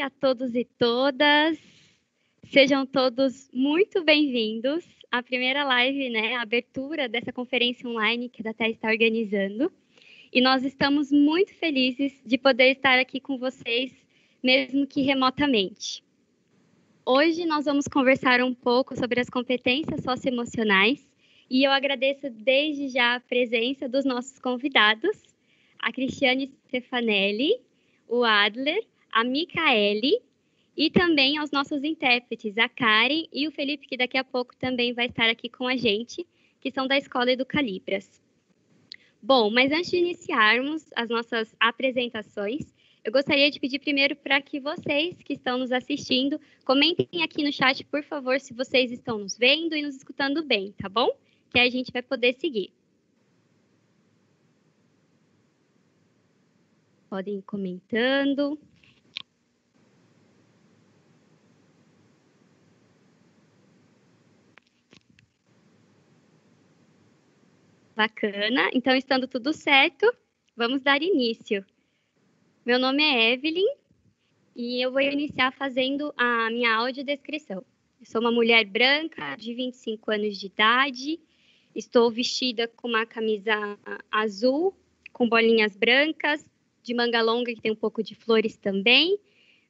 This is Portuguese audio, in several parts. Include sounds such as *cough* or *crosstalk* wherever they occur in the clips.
A todos e todas. Sejam todos muito bem-vindos à primeira live, né, a abertura dessa conferência online que a Data está organizando. E nós estamos muito felizes de poder estar aqui com vocês, mesmo que remotamente. Hoje nós vamos conversar um pouco sobre as competências socioemocionais e eu agradeço desde já a presença dos nossos convidados, a Cristiane Stefanelli, o Adler, a Micaele e também aos nossos intérpretes, a Karen e o Felipe, que daqui a pouco também vai estar aqui com a gente, que são da Escola Educalibras. Bom, mas antes de iniciarmos as nossas apresentações, eu gostaria de pedir primeiro para que vocês que estão nos assistindo comentem aqui no chat, por favor, se vocês estão nos vendo e nos escutando bem, tá bom? Que a gente vai poder seguir. Podem ir comentando. Bacana. Então, estando tudo certo, vamos dar início. Meu nome é Evelyn e eu vou iniciar fazendo a minha audiodescrição. Eu sou uma mulher branca de 25 anos de idade, estou vestida com uma camisa azul, com bolinhas brancas, de manga longa que tem um pouco de flores também.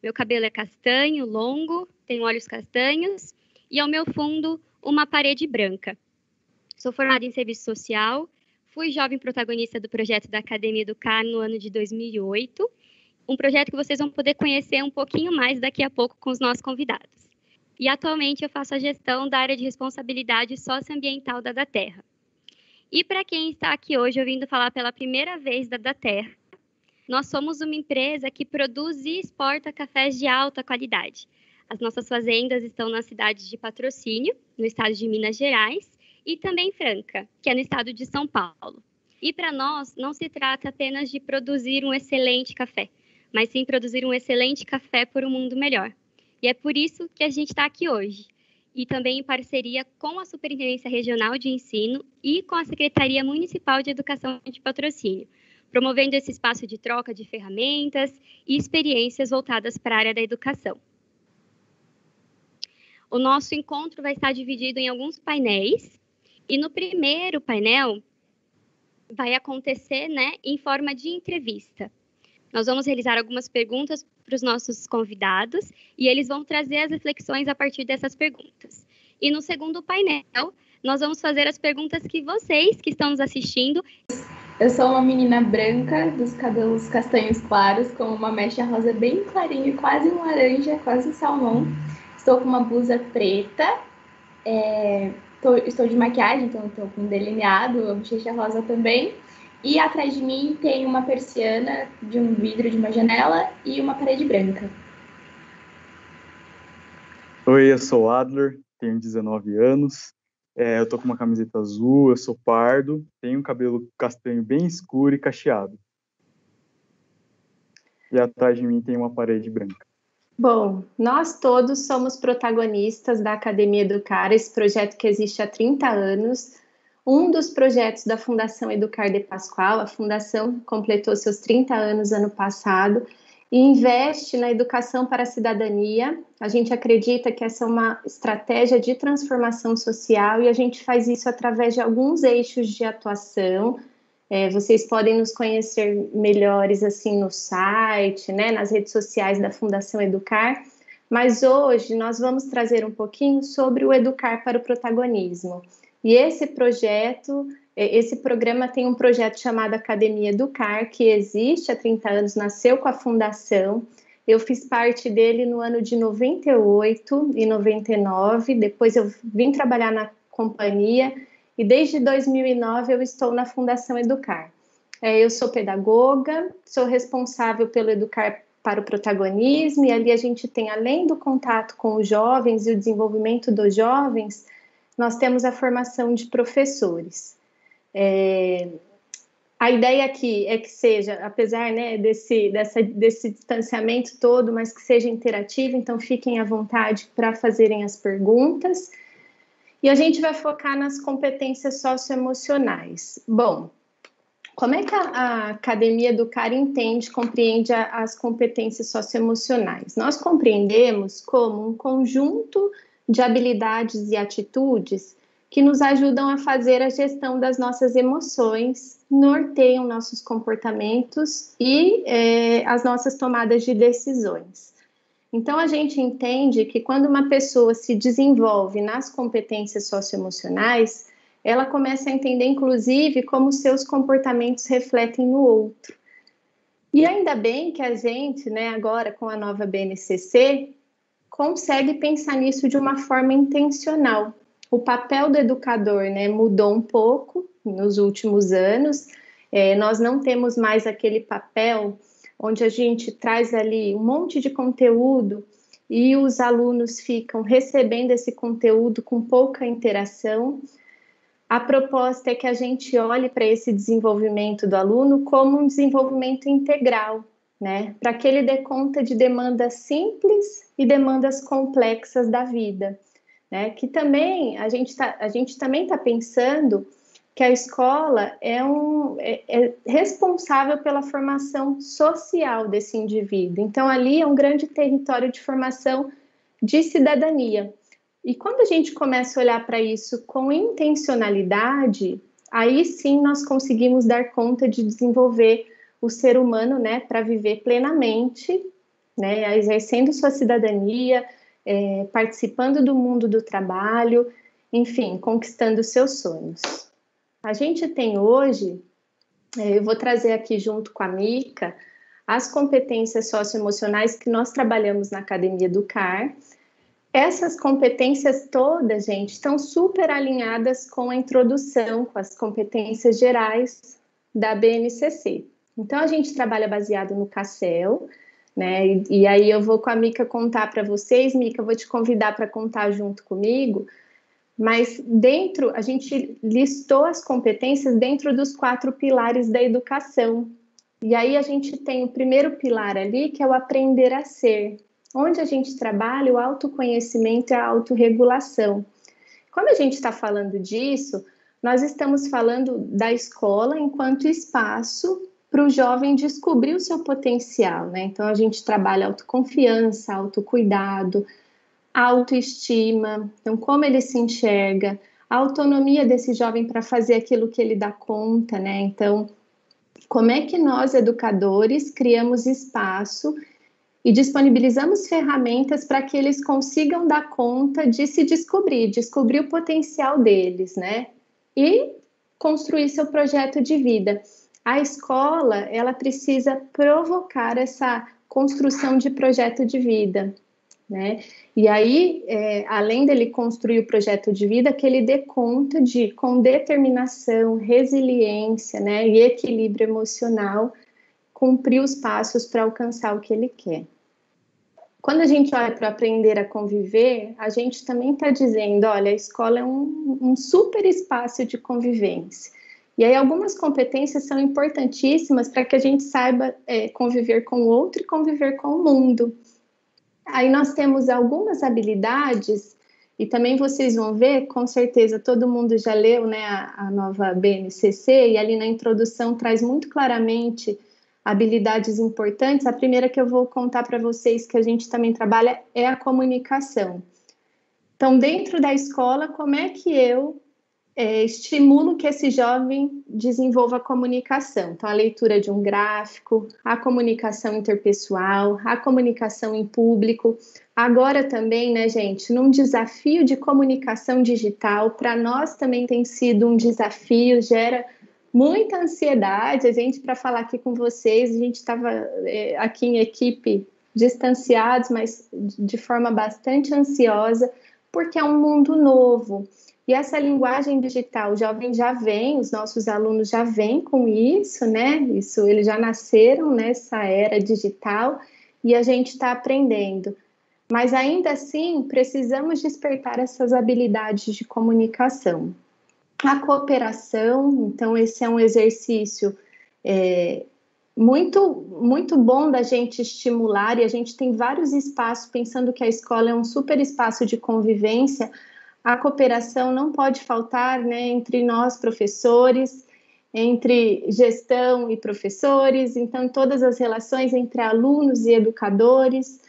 Meu cabelo é castanho, longo, tenho olhos castanhos e ao meu fundo uma parede branca. Sou formada em serviço social, fui jovem protagonista do projeto da Academia Educar no ano de 2008 um projeto que vocês vão poder conhecer um pouquinho mais daqui a pouco com os nossos convidados. E atualmente eu faço a gestão da área de responsabilidade socioambiental da Daterra. E para quem está aqui hoje ouvindo falar pela primeira vez da Daterra, nós somos uma empresa que produz e exporta cafés de alta qualidade. As nossas fazendas estão na cidade de Patrocínio, no estado de Minas Gerais, e também Franca, que é no estado de São Paulo. E para nós, não se trata apenas de produzir um excelente café, mas sim produzir um excelente café por um mundo melhor. E é por isso que a gente está aqui hoje, e também em parceria com a Superintendência Regional de Ensino e com a Secretaria Municipal de Educação de Patrocínio, promovendo esse espaço de troca de ferramentas e experiências voltadas para a área da educação. O nosso encontro vai estar dividido em alguns painéis, e no primeiro painel vai acontecer né, em forma de entrevista. Nós vamos realizar algumas perguntas para os nossos convidados e eles vão trazer as reflexões a partir dessas perguntas. E no segundo painel, nós vamos fazer as perguntas que vocês que estão nos assistindo. Eu sou uma menina branca, dos cabelos castanhos claros, com uma mecha rosa bem clarinha, quase um laranja, quase um salmão. Estou com uma blusa preta, é, tô, estou de maquiagem, então estou com delineado, a bochecha rosa também. E atrás de mim tem uma persiana de um vidro de uma janela e uma parede branca. Oi, eu sou Adler, tenho 19 anos. É, eu tô com uma camiseta azul, eu sou pardo, tenho um cabelo castanho bem escuro e cacheado. E atrás de mim tem uma parede branca. Bom, nós todos somos protagonistas da Academia Educar, esse projeto que existe há 30 anos, um dos projetos da Fundação Educar de Pascoal, a fundação completou seus 30 anos ano passado e investe na educação para a cidadania. A gente acredita que essa é uma estratégia de transformação social e a gente faz isso através de alguns eixos de atuação. É, vocês podem nos conhecer melhores assim no site, né, nas redes sociais da Fundação Educar. Mas hoje nós vamos trazer um pouquinho sobre o educar para o protagonismo. E esse projeto, esse programa tem um projeto chamado Academia Educar, que existe há 30 anos, nasceu com a fundação. Eu fiz parte dele no ano de 98 e 99, depois eu vim trabalhar na companhia e desde 2009 eu estou na Fundação Educar. É, eu sou pedagoga, sou responsável pelo Educar para o Protagonismo, e ali a gente tem, além do contato com os jovens e o desenvolvimento dos jovens, nós temos a formação de professores. É, a ideia aqui é que seja, apesar né, desse, dessa, desse distanciamento todo, mas que seja interativo, então fiquem à vontade para fazerem as perguntas. E a gente vai focar nas competências socioemocionais. Bom, Como é que a, a Academia do CAR entende, compreende a, as competências socioemocionais? Nós compreendemos como um conjunto de habilidades e atitudes que nos ajudam a fazer a gestão das nossas emoções, norteiam nossos comportamentos e é, as nossas tomadas de decisões. Então, a gente entende que quando uma pessoa se desenvolve nas competências socioemocionais, ela começa a entender, inclusive, como seus comportamentos refletem no outro. E ainda bem que a gente, né, agora com a nova BNCC, consegue pensar nisso de uma forma intencional. O papel do educador né, mudou um pouco nos últimos anos. É, nós não temos mais aquele papel onde a gente traz ali um monte de conteúdo e os alunos ficam recebendo esse conteúdo com pouca interação a proposta é que a gente olhe para esse desenvolvimento do aluno como um desenvolvimento integral, né? Para que ele dê conta de demandas simples e demandas complexas da vida, né? Que também a gente tá, a gente também está pensando que a escola é, um, é, é responsável pela formação social desse indivíduo. Então ali é um grande território de formação de cidadania. E quando a gente começa a olhar para isso com intencionalidade, aí sim nós conseguimos dar conta de desenvolver o ser humano, né, para viver plenamente, né, exercendo sua cidadania, é, participando do mundo do trabalho, enfim, conquistando seus sonhos. A gente tem hoje, é, eu vou trazer aqui junto com a Mica, as competências socioemocionais que nós trabalhamos na Academia do CAR, essas competências todas, gente, estão super alinhadas com a introdução, com as competências gerais da BNCC. Então, a gente trabalha baseado no CACEL, né? E, e aí eu vou com a Mica contar para vocês. Mica, vou te convidar para contar junto comigo. Mas dentro, a gente listou as competências dentro dos quatro pilares da educação. E aí a gente tem o primeiro pilar ali, que é o aprender a ser, onde a gente trabalha o autoconhecimento e a autorregulação. Quando a gente está falando disso, nós estamos falando da escola enquanto espaço para o jovem descobrir o seu potencial, né? Então a gente trabalha autoconfiança, autocuidado, autoestima, então como ele se enxerga, a autonomia desse jovem para fazer aquilo que ele dá conta, né? Então, como é que nós educadores criamos espaço e disponibilizamos ferramentas para que eles consigam dar conta de se descobrir, descobrir o potencial deles, né? E construir seu projeto de vida. A escola, ela precisa provocar essa construção de projeto de vida, né? E aí, é, além dele construir o projeto de vida, que ele dê conta de, com determinação, resiliência, né, e equilíbrio emocional, cumprir os passos para alcançar o que ele quer. Quando a gente olha para aprender a conviver, a gente também está dizendo, olha, a escola é um, um super espaço de convivência. E aí algumas competências são importantíssimas para que a gente saiba é, conviver com o outro e conviver com o mundo. Aí nós temos algumas habilidades e também vocês vão ver, com certeza todo mundo já leu né, a, a nova BNCC e ali na introdução traz muito claramente habilidades importantes. A primeira que eu vou contar para vocês que a gente também trabalha é a comunicação. Então, dentro da escola, como é que eu é, estimulo que esse jovem desenvolva a comunicação? Então, a leitura de um gráfico, a comunicação interpessoal, a comunicação em público. Agora também, né, gente, num desafio de comunicação digital, para nós também tem sido um desafio, gera muita ansiedade. A gente, para falar aqui com vocês, a gente estava é, aqui em equipe distanciados, mas de forma bastante ansiosa, porque é um mundo novo. E essa linguagem digital, o jovem já vem, os nossos alunos já vêm com isso, né? Isso, eles já nasceram nessa era digital e a gente está aprendendo. Mas ainda assim, precisamos despertar essas habilidades de comunicação a cooperação, então esse é um exercício é, muito muito bom da gente estimular e a gente tem vários espaços pensando que a escola é um super espaço de convivência. A cooperação não pode faltar, né, entre nós professores entre gestão e professores, então todas as relações entre alunos e educadores,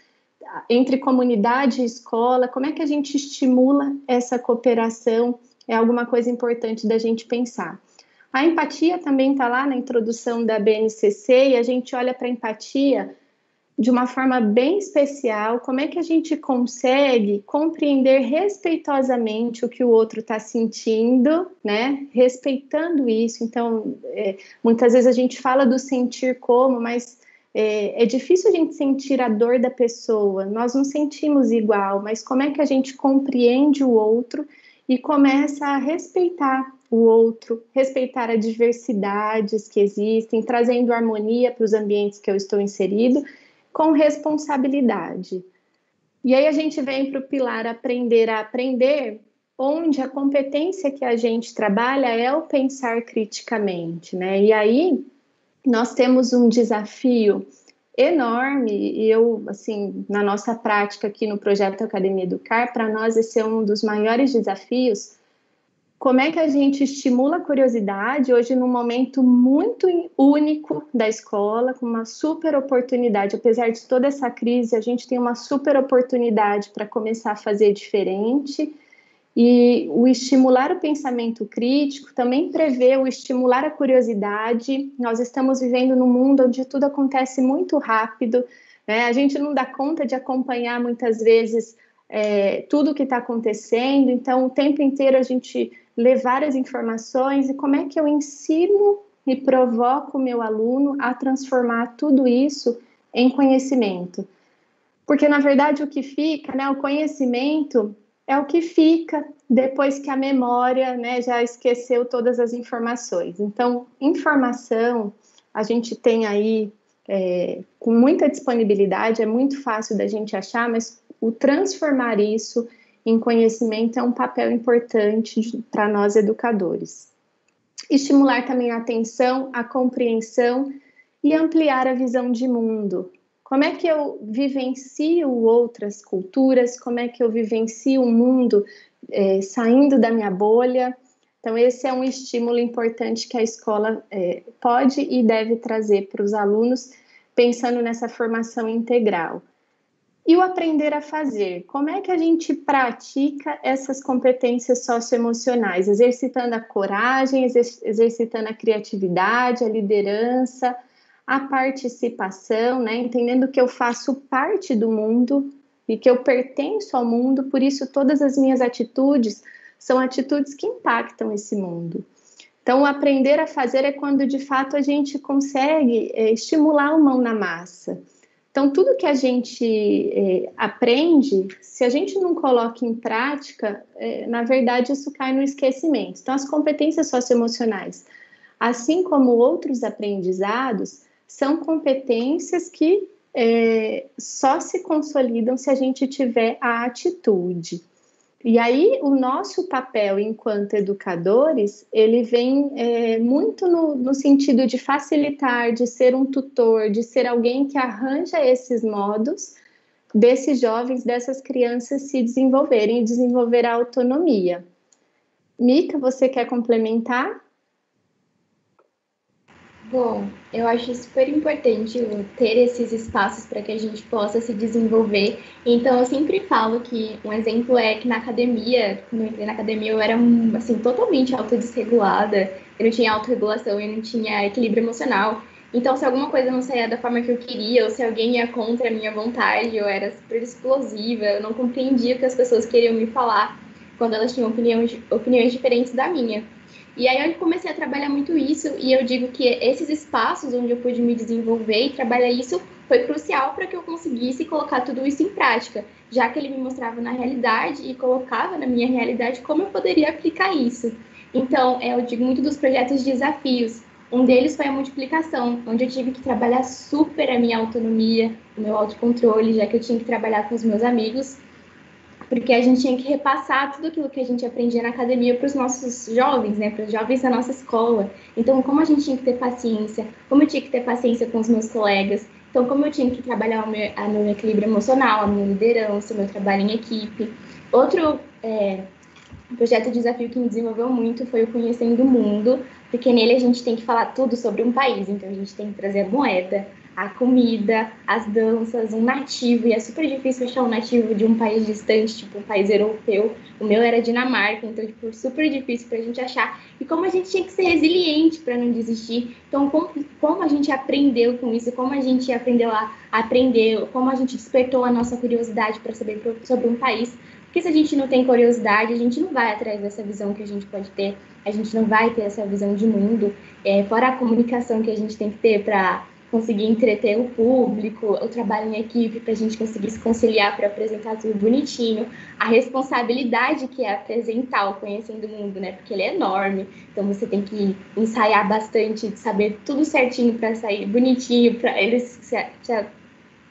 entre comunidade e escola, como é que a gente estimula essa cooperação? É alguma coisa importante da gente pensar. A empatia também está lá na introdução da BNCC e a gente olha para a empatia de uma forma bem especial, como é que a gente consegue compreender respeitosamente o que o outro está sentindo, né? Respeitando isso. Então, é, muitas vezes a gente fala do sentir como, mas é, é, difícil a gente sentir a dor da pessoa. Nós não sentimos igual, mas como é que a gente compreende o outro e começa a respeitar o outro, respeitar as diversidades que existem, trazendo harmonia para os ambientes que eu estou inserido com responsabilidade. E aí a gente vem para o pilar aprender a aprender, onde a competência que a gente trabalha é o pensar criticamente, né? E aí nós temos um desafio enorme e eu, assim, na nossa prática aqui no projeto Academia Educar, para nós esse é um dos maiores desafios, como é que a gente estimula a curiosidade hoje num momento muito único da escola, com uma super oportunidade, apesar de toda essa crise, a gente tem uma super oportunidade para começar a fazer diferente. E o estimular o pensamento crítico também prevê o estimular a curiosidade. Nós estamos vivendo num mundo onde tudo acontece muito rápido, né? A gente não dá conta de acompanhar muitas vezes é, tudo o que está acontecendo, então o tempo inteiro a gente levar as informações e como é que eu ensino e provoco o meu aluno a transformar tudo isso em conhecimento. Porque, na verdade, o que fica, né, o conhecimento é o que fica depois que a memória né, já esqueceu todas as informações. Então, informação, a gente tem aí é, com muita disponibilidade, é muito fácil da gente achar, mas o transformar isso em conhecimento é um papel importante para nós educadores. Estimular também a atenção, a compreensão e ampliar a visão de mundo. Como é que eu vivencio outras culturas? Como é que eu vivencio o mundo é, saindo da minha bolha? Então, esse é um estímulo importante que a escola é, pode e deve trazer para os alunos, pensando nessa formação integral. E o aprender a fazer? Como é que a gente pratica essas competências socioemocionais? Exercitando a coragem, exercitando a criatividade, a liderança, a participação, né? entendendo que eu faço parte do mundo e que eu pertenço ao mundo, por isso todas as minhas atitudes são atitudes que impactam esse mundo. Então, aprender a fazer é quando de fato a gente consegue é, estimular o mão na massa então, tudo que a gente é, aprende, se a gente não coloca em prática, é, na verdade, isso cai no esquecimento. Então, as competências socioemocionais, assim como outros aprendizados, são competências que é, só se consolidam se a gente tiver a atitude. E aí o nosso papel enquanto educadores, ele vem é, muito no, no, sentido de facilitar, de ser um tutor, de ser alguém que arranja esses modos desses jovens, dessas crianças se desenvolverem e desenvolver a autonomia. Mica, você quer complementar? Bom, eu acho super importante ter esses espaços para que a gente possa se desenvolver. Então, eu sempre falo que um exemplo é que na academia, quando eu entrei na academia, eu era assim totalmente autodesregulada, eu não tinha autorregulação, eu não tinha equilíbrio emocional. Então, se alguma coisa não saía da forma que eu queria, ou se alguém ia contra a minha vontade, eu era super explosiva, eu não compreendia o que as pessoas queriam me falar quando elas tinham opiniões, opiniões diferentes da minha. E aí eu comecei a trabalhar muito isso, e eu digo que esses espaços onde eu pude me desenvolver e trabalhar isso foi crucial para que eu conseguisse colocar tudo isso em prática, já que ele me mostrava na realidade e colocava na minha realidade como eu poderia aplicar isso. Então, é, eu digo muito dos projetos de desafios. Um deles foi a multiplicação, onde eu tive que trabalhar super a minha autonomia, o meu autocontrole, já que eu tinha que trabalhar com os meus amigos porque a gente tinha que repassar tudo aquilo que a gente aprendia na academia para os nossos jovens, né, para os jovens da nossa escola. Então, como a gente tinha que ter paciência, como eu tinha que ter paciência com os meus colegas, então, como eu tinha que trabalhar o meu, a meu equilíbrio emocional, a minha liderança, o meu trabalho em equipe. Outro é, projeto de desafio que me desenvolveu muito foi o Conhecendo o Mundo, porque nele a gente tem que falar tudo sobre um país, então a gente tem que trazer a moeda, a comida, as danças, um nativo, e é super difícil achar um nativo de um país distante, tipo um país europeu. O meu era Dinamarca, então, tipo, super difícil pra gente achar. E como a gente tinha que ser resiliente para não desistir. Então, como, como, a gente aprendeu com isso, como a gente aprendeu a aprender, como a gente despertou a nossa curiosidade para saber sobre um país. Porque se a gente não tem curiosidade, a gente não vai atrás dessa visão que a gente pode ter, a gente não vai ter essa visão de mundo, é, fora a comunicação que a gente tem que ter para conseguir entreter o público, o trabalho em equipe para a gente conseguir se conciliar para apresentar tudo bonitinho, a responsabilidade que é apresentar o Conhecendo o Mundo, né? Porque ele é enorme, então você tem que ensaiar bastante, saber tudo certinho para sair bonitinho, para eles se, se,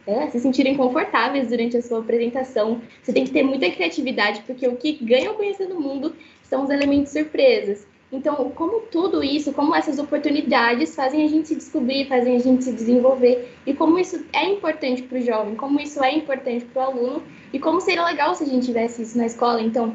é, se sentirem confortáveis durante a sua apresentação. Você tem que ter muita criatividade, porque o que ganha o Conhecendo o Mundo são os elementos surpresas. Então, como tudo isso, como essas oportunidades fazem a gente se descobrir, fazem a gente se desenvolver, e como isso é importante para o jovem, como isso é importante para o aluno, e como seria legal se a gente tivesse isso na escola. Então,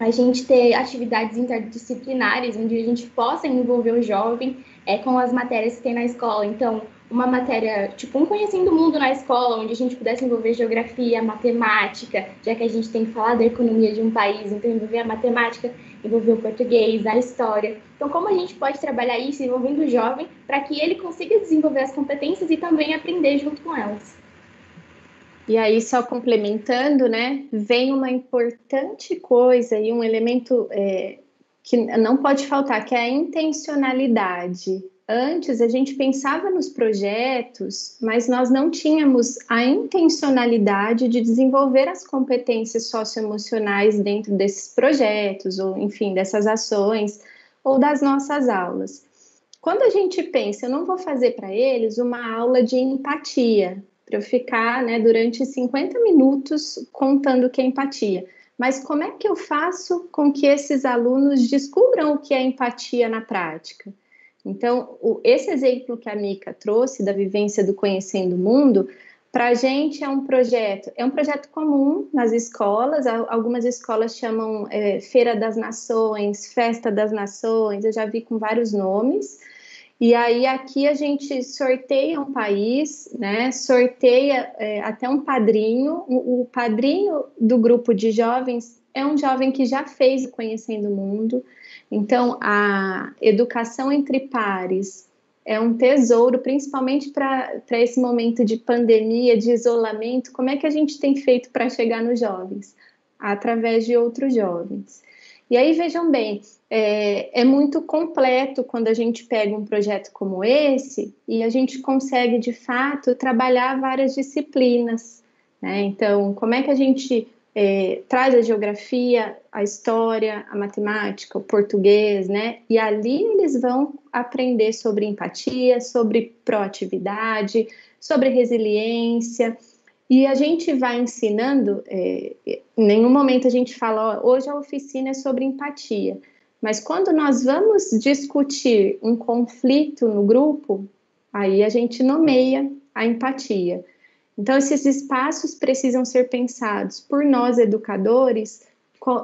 a gente ter atividades interdisciplinares, onde a gente possa envolver o jovem é, com as matérias que tem na escola. Então, uma matéria, tipo, um conhecendo o mundo na escola, onde a gente pudesse envolver geografia, matemática, já que a gente tem que falar da economia de um país, então envolver a matemática, envolver o português, a história. Então, como a gente pode trabalhar isso envolvendo o jovem para que ele consiga desenvolver as competências e também aprender junto com elas? E aí, só complementando, né, vem uma importante coisa e um elemento é, que não pode faltar, que é a intencionalidade antes a gente pensava nos projetos, mas nós não tínhamos a intencionalidade de desenvolver as competências socioemocionais dentro desses projetos, ou enfim, dessas ações, ou das nossas aulas. Quando a gente pensa, eu não vou fazer para eles uma aula de empatia, para eu ficar né, durante 50 minutos contando o que é empatia. Mas como é que eu faço com que esses alunos descubram o que é empatia na prática? Então, o, esse exemplo que a Mica trouxe da vivência do Conhecendo o Mundo, para a gente é um projeto, é um projeto comum nas escolas, algumas escolas chamam é, Feira das Nações, Festa das Nações, eu já vi com vários nomes, e aí aqui a gente sorteia um país, né? Sorteia é, até um padrinho. O, o, padrinho do grupo de jovens é um jovem que já fez o Conhecendo o Mundo. Então, a educação entre pares é um tesouro, principalmente para esse momento de pandemia, de isolamento. Como é que a gente tem feito para chegar nos jovens? Através de outros jovens. E aí, vejam bem, é, é, muito completo quando a gente pega um projeto como esse e a gente consegue, de fato, trabalhar várias disciplinas. Né? Então, como é que a gente é, traz a geografia, a história, a matemática, o português, né? E ali eles vão aprender sobre empatia, sobre proatividade, sobre resiliência. E a gente vai ensinando, é, em nenhum momento a gente fala, ó, hoje a oficina é sobre empatia. Mas quando nós vamos discutir um conflito no grupo, aí a gente nomeia a empatia. Então, esses espaços precisam ser pensados por nós, educadores,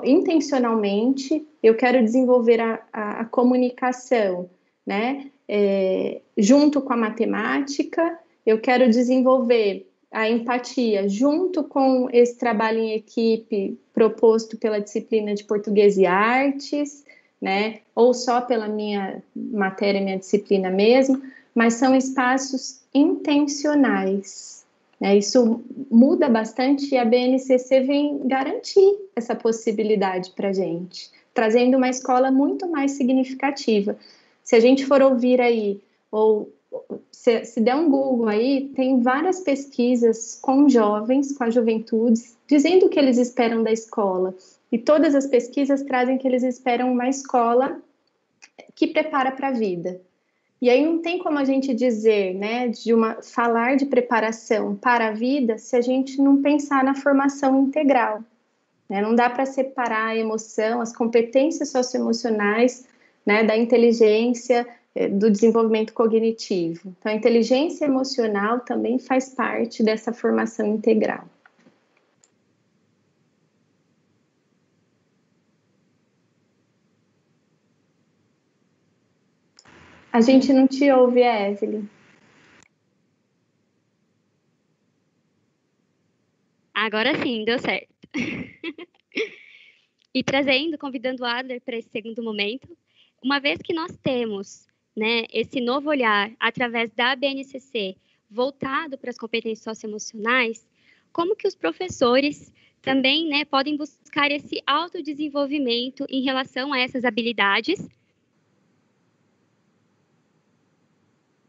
intencionalmente. Eu quero desenvolver a, a, a comunicação, né? É, junto com a matemática, eu quero desenvolver a empatia junto com esse trabalho em equipe proposto pela disciplina de português e artes, né? Ou só pela minha matéria, minha disciplina mesmo, mas são espaços intencionais né? Isso muda bastante e a BNCC vem garantir essa possibilidade para a gente, trazendo uma escola muito mais significativa. Se a gente for ouvir aí, ou se, se der um Google aí, tem várias pesquisas com jovens, com a juventude, dizendo o que eles esperam da escola. E todas as pesquisas trazem que eles esperam uma escola que prepara para a vida, e aí não tem como a gente dizer, né, de uma falar de preparação para a vida se a gente não pensar na formação integral. Né? Não dá para separar a emoção, as competências socioemocionais, né, da inteligência, eh, do desenvolvimento cognitivo. Então, a inteligência emocional também faz parte dessa formação integral. A gente não te ouve, Evelyn. Agora sim, deu certo. *laughs* e trazendo, convidando o Adler para esse segundo momento, uma vez que nós temos né, esse novo olhar através da BNCC voltado para as competências socioemocionais, como que os professores também né, podem buscar esse autodesenvolvimento em relação a essas habilidades,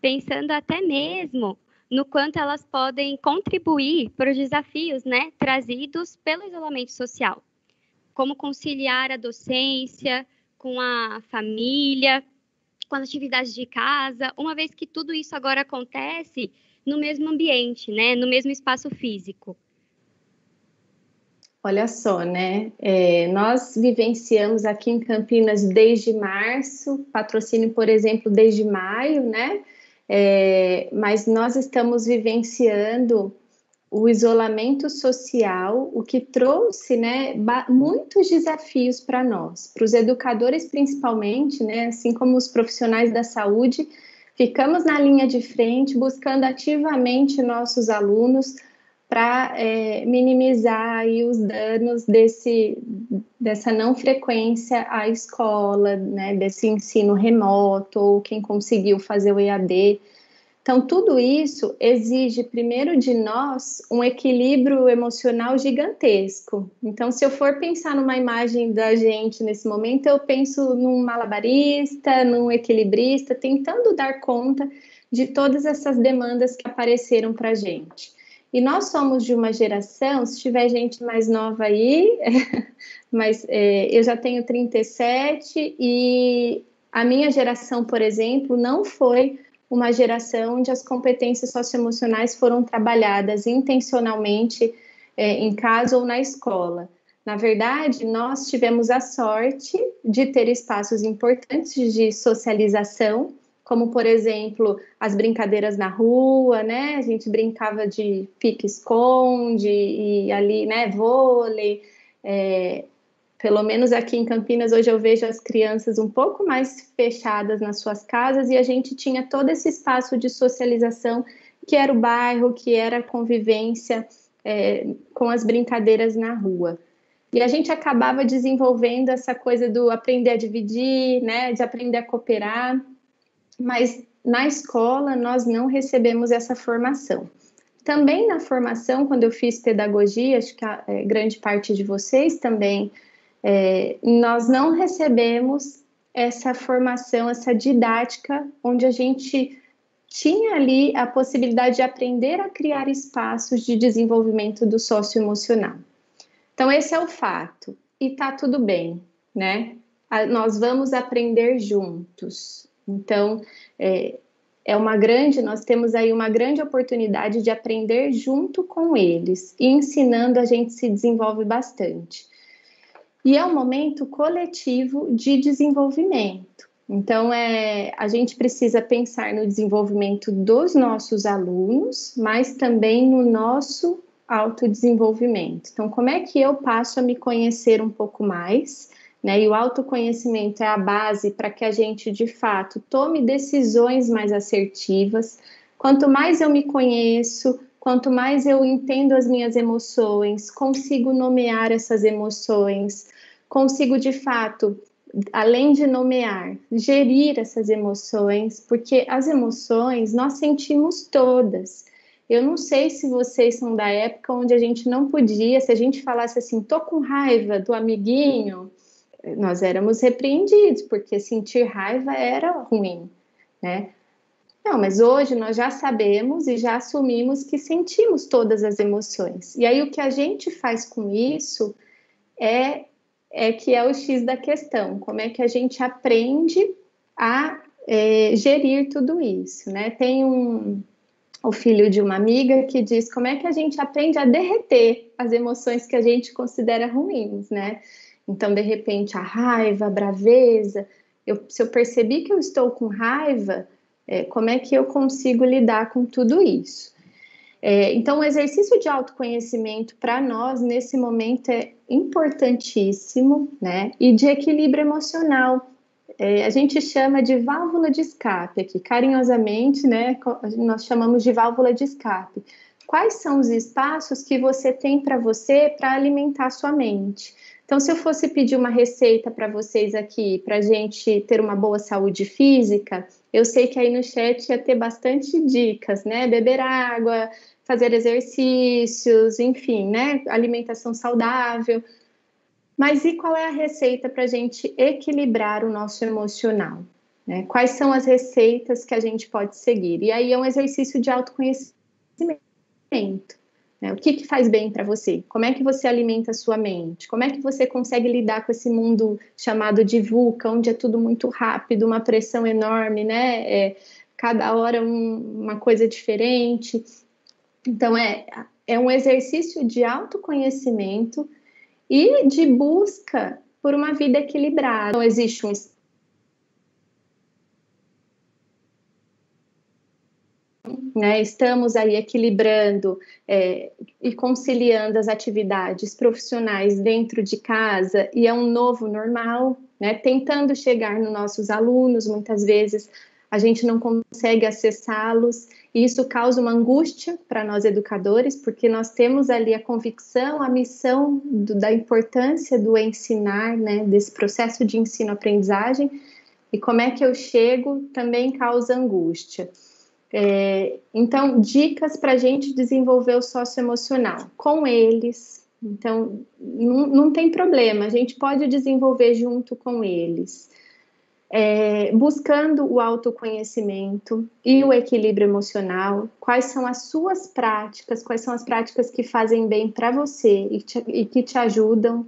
pensando até mesmo no quanto elas podem contribuir para os desafios né, trazidos pelo isolamento social, como conciliar a docência com a família, com as atividades de casa, uma vez que tudo isso agora acontece no mesmo ambiente, né, no mesmo espaço físico. Olha só, né? É, nós vivenciamos aqui em Campinas desde março, patrocínio, por exemplo, desde maio, né? É, mas nós estamos vivenciando o isolamento social, o que trouxe né, muitos desafios para nós, para os educadores principalmente, né, assim como os profissionais da saúde, ficamos na linha de frente buscando ativamente nossos alunos para é, minimizar aí os danos desse, dessa não frequência à escola, né, desse ensino remoto, ou quem conseguiu fazer o EAD. Então, tudo isso exige, primeiro de nós, um equilíbrio emocional gigantesco. Então, se eu for pensar numa imagem da gente nesse momento, eu penso num malabarista, num equilibrista, tentando dar conta de todas essas demandas que apareceram para a gente. E nós somos de uma geração, se tiver gente mais nova aí, *laughs* mas é, eu já tenho 37 e a minha geração, por exemplo, não foi uma geração onde as competências socioemocionais foram trabalhadas intencionalmente é, em casa ou na escola. Na verdade, nós tivemos a sorte de ter espaços importantes de socialização como por exemplo as brincadeiras na rua, né? A gente brincava de pique-esconde e ali, né? Vôlei. É, pelo menos aqui em Campinas hoje eu vejo as crianças um pouco mais fechadas nas suas casas e a gente tinha todo esse espaço de socialização que era o bairro, que era a convivência é, com as brincadeiras na rua. E a gente acabava desenvolvendo essa coisa do aprender a dividir, né, de aprender a cooperar mas na escola nós não recebemos essa formação. Também na formação, quando eu fiz pedagogia, acho que a é, grande parte de vocês também, é, nós não recebemos essa formação, essa didática, onde a gente tinha ali a possibilidade de aprender a criar espaços de desenvolvimento do socioemocional. Então, esse é o fato, e tá tudo bem, né? nós vamos aprender juntos. Então, é, é uma grande, nós temos aí uma grande oportunidade de aprender junto com eles e ensinando a gente se desenvolve bastante. E é um momento coletivo de desenvolvimento. Então, é, a gente precisa pensar no desenvolvimento dos nossos alunos, mas também no nosso autodesenvolvimento. Então, como é que eu passo a me conhecer um pouco mais? Né? E o autoconhecimento é a base para que a gente, de fato, tome decisões mais assertivas. Quanto mais eu me conheço, quanto mais eu entendo as minhas emoções, consigo nomear essas emoções, consigo, de fato, além de nomear, gerir essas emoções, porque as emoções nós sentimos todas. Eu não sei se vocês são da época onde a gente não podia, se a gente falasse assim, tô com raiva do amiguinho, nós éramos repreendidos, porque sentir raiva era ruim, né? Não, mas hoje nós já sabemos e já assumimos que sentimos todas as emoções. E aí o que a gente faz com isso é, é que é o X da questão. Como é que a gente aprende a é, gerir tudo isso, né? Tem um o filho de uma amiga que diz como é que a gente aprende a derreter as emoções que a gente considera ruins, né? Então, de repente, a raiva, a braveza, eu, se eu percebi que eu estou com raiva, é, como é que eu consigo lidar com tudo isso? É, então, o exercício de autoconhecimento para nós nesse momento é importantíssimo, né? E de equilíbrio emocional. é, a gente chama de válvula de escape aqui, carinhosamente, né? Nós chamamos de válvula de escape. Quais são os espaços que você tem para você para alimentar sua mente? Então, se eu fosse pedir uma receita para vocês aqui, para a gente ter uma boa saúde física, eu sei que aí no chat ia ter bastante dicas, né? Beber água, fazer exercícios, enfim, né? Alimentação saudável. Mas e qual é a receita para a gente equilibrar o nosso emocional? Né? Quais são as receitas que a gente pode seguir? E aí é um exercício de autoconhecimento. Né? O que, que faz bem para você? Como é que você alimenta a sua mente? Como é que você consegue lidar com esse mundo chamado de VUCA, onde é tudo muito rápido, uma pressão enorme, né? É, cada hora um, uma coisa diferente. Então, é, é um exercício de autoconhecimento e de busca por uma vida equilibrada. Então, existe um Né, estamos aí equilibrando é, e conciliando as atividades profissionais dentro de casa e é um novo normal, né, tentando chegar nos nossos alunos, muitas vezes a gente não consegue acessá-los, e isso causa uma angústia para nós educadores, porque nós temos ali a convicção, a missão do, da importância do ensinar, né, desse processo de ensino-aprendizagem, e como é que eu chego também causa angústia. É, então, dicas para a gente desenvolver o socioemocional com eles. Então, não, não tem problema, a gente pode desenvolver junto com eles é, buscando o autoconhecimento e o equilíbrio emocional, quais são as suas práticas, quais são as práticas que fazem bem para você e, te, e, que te ajudam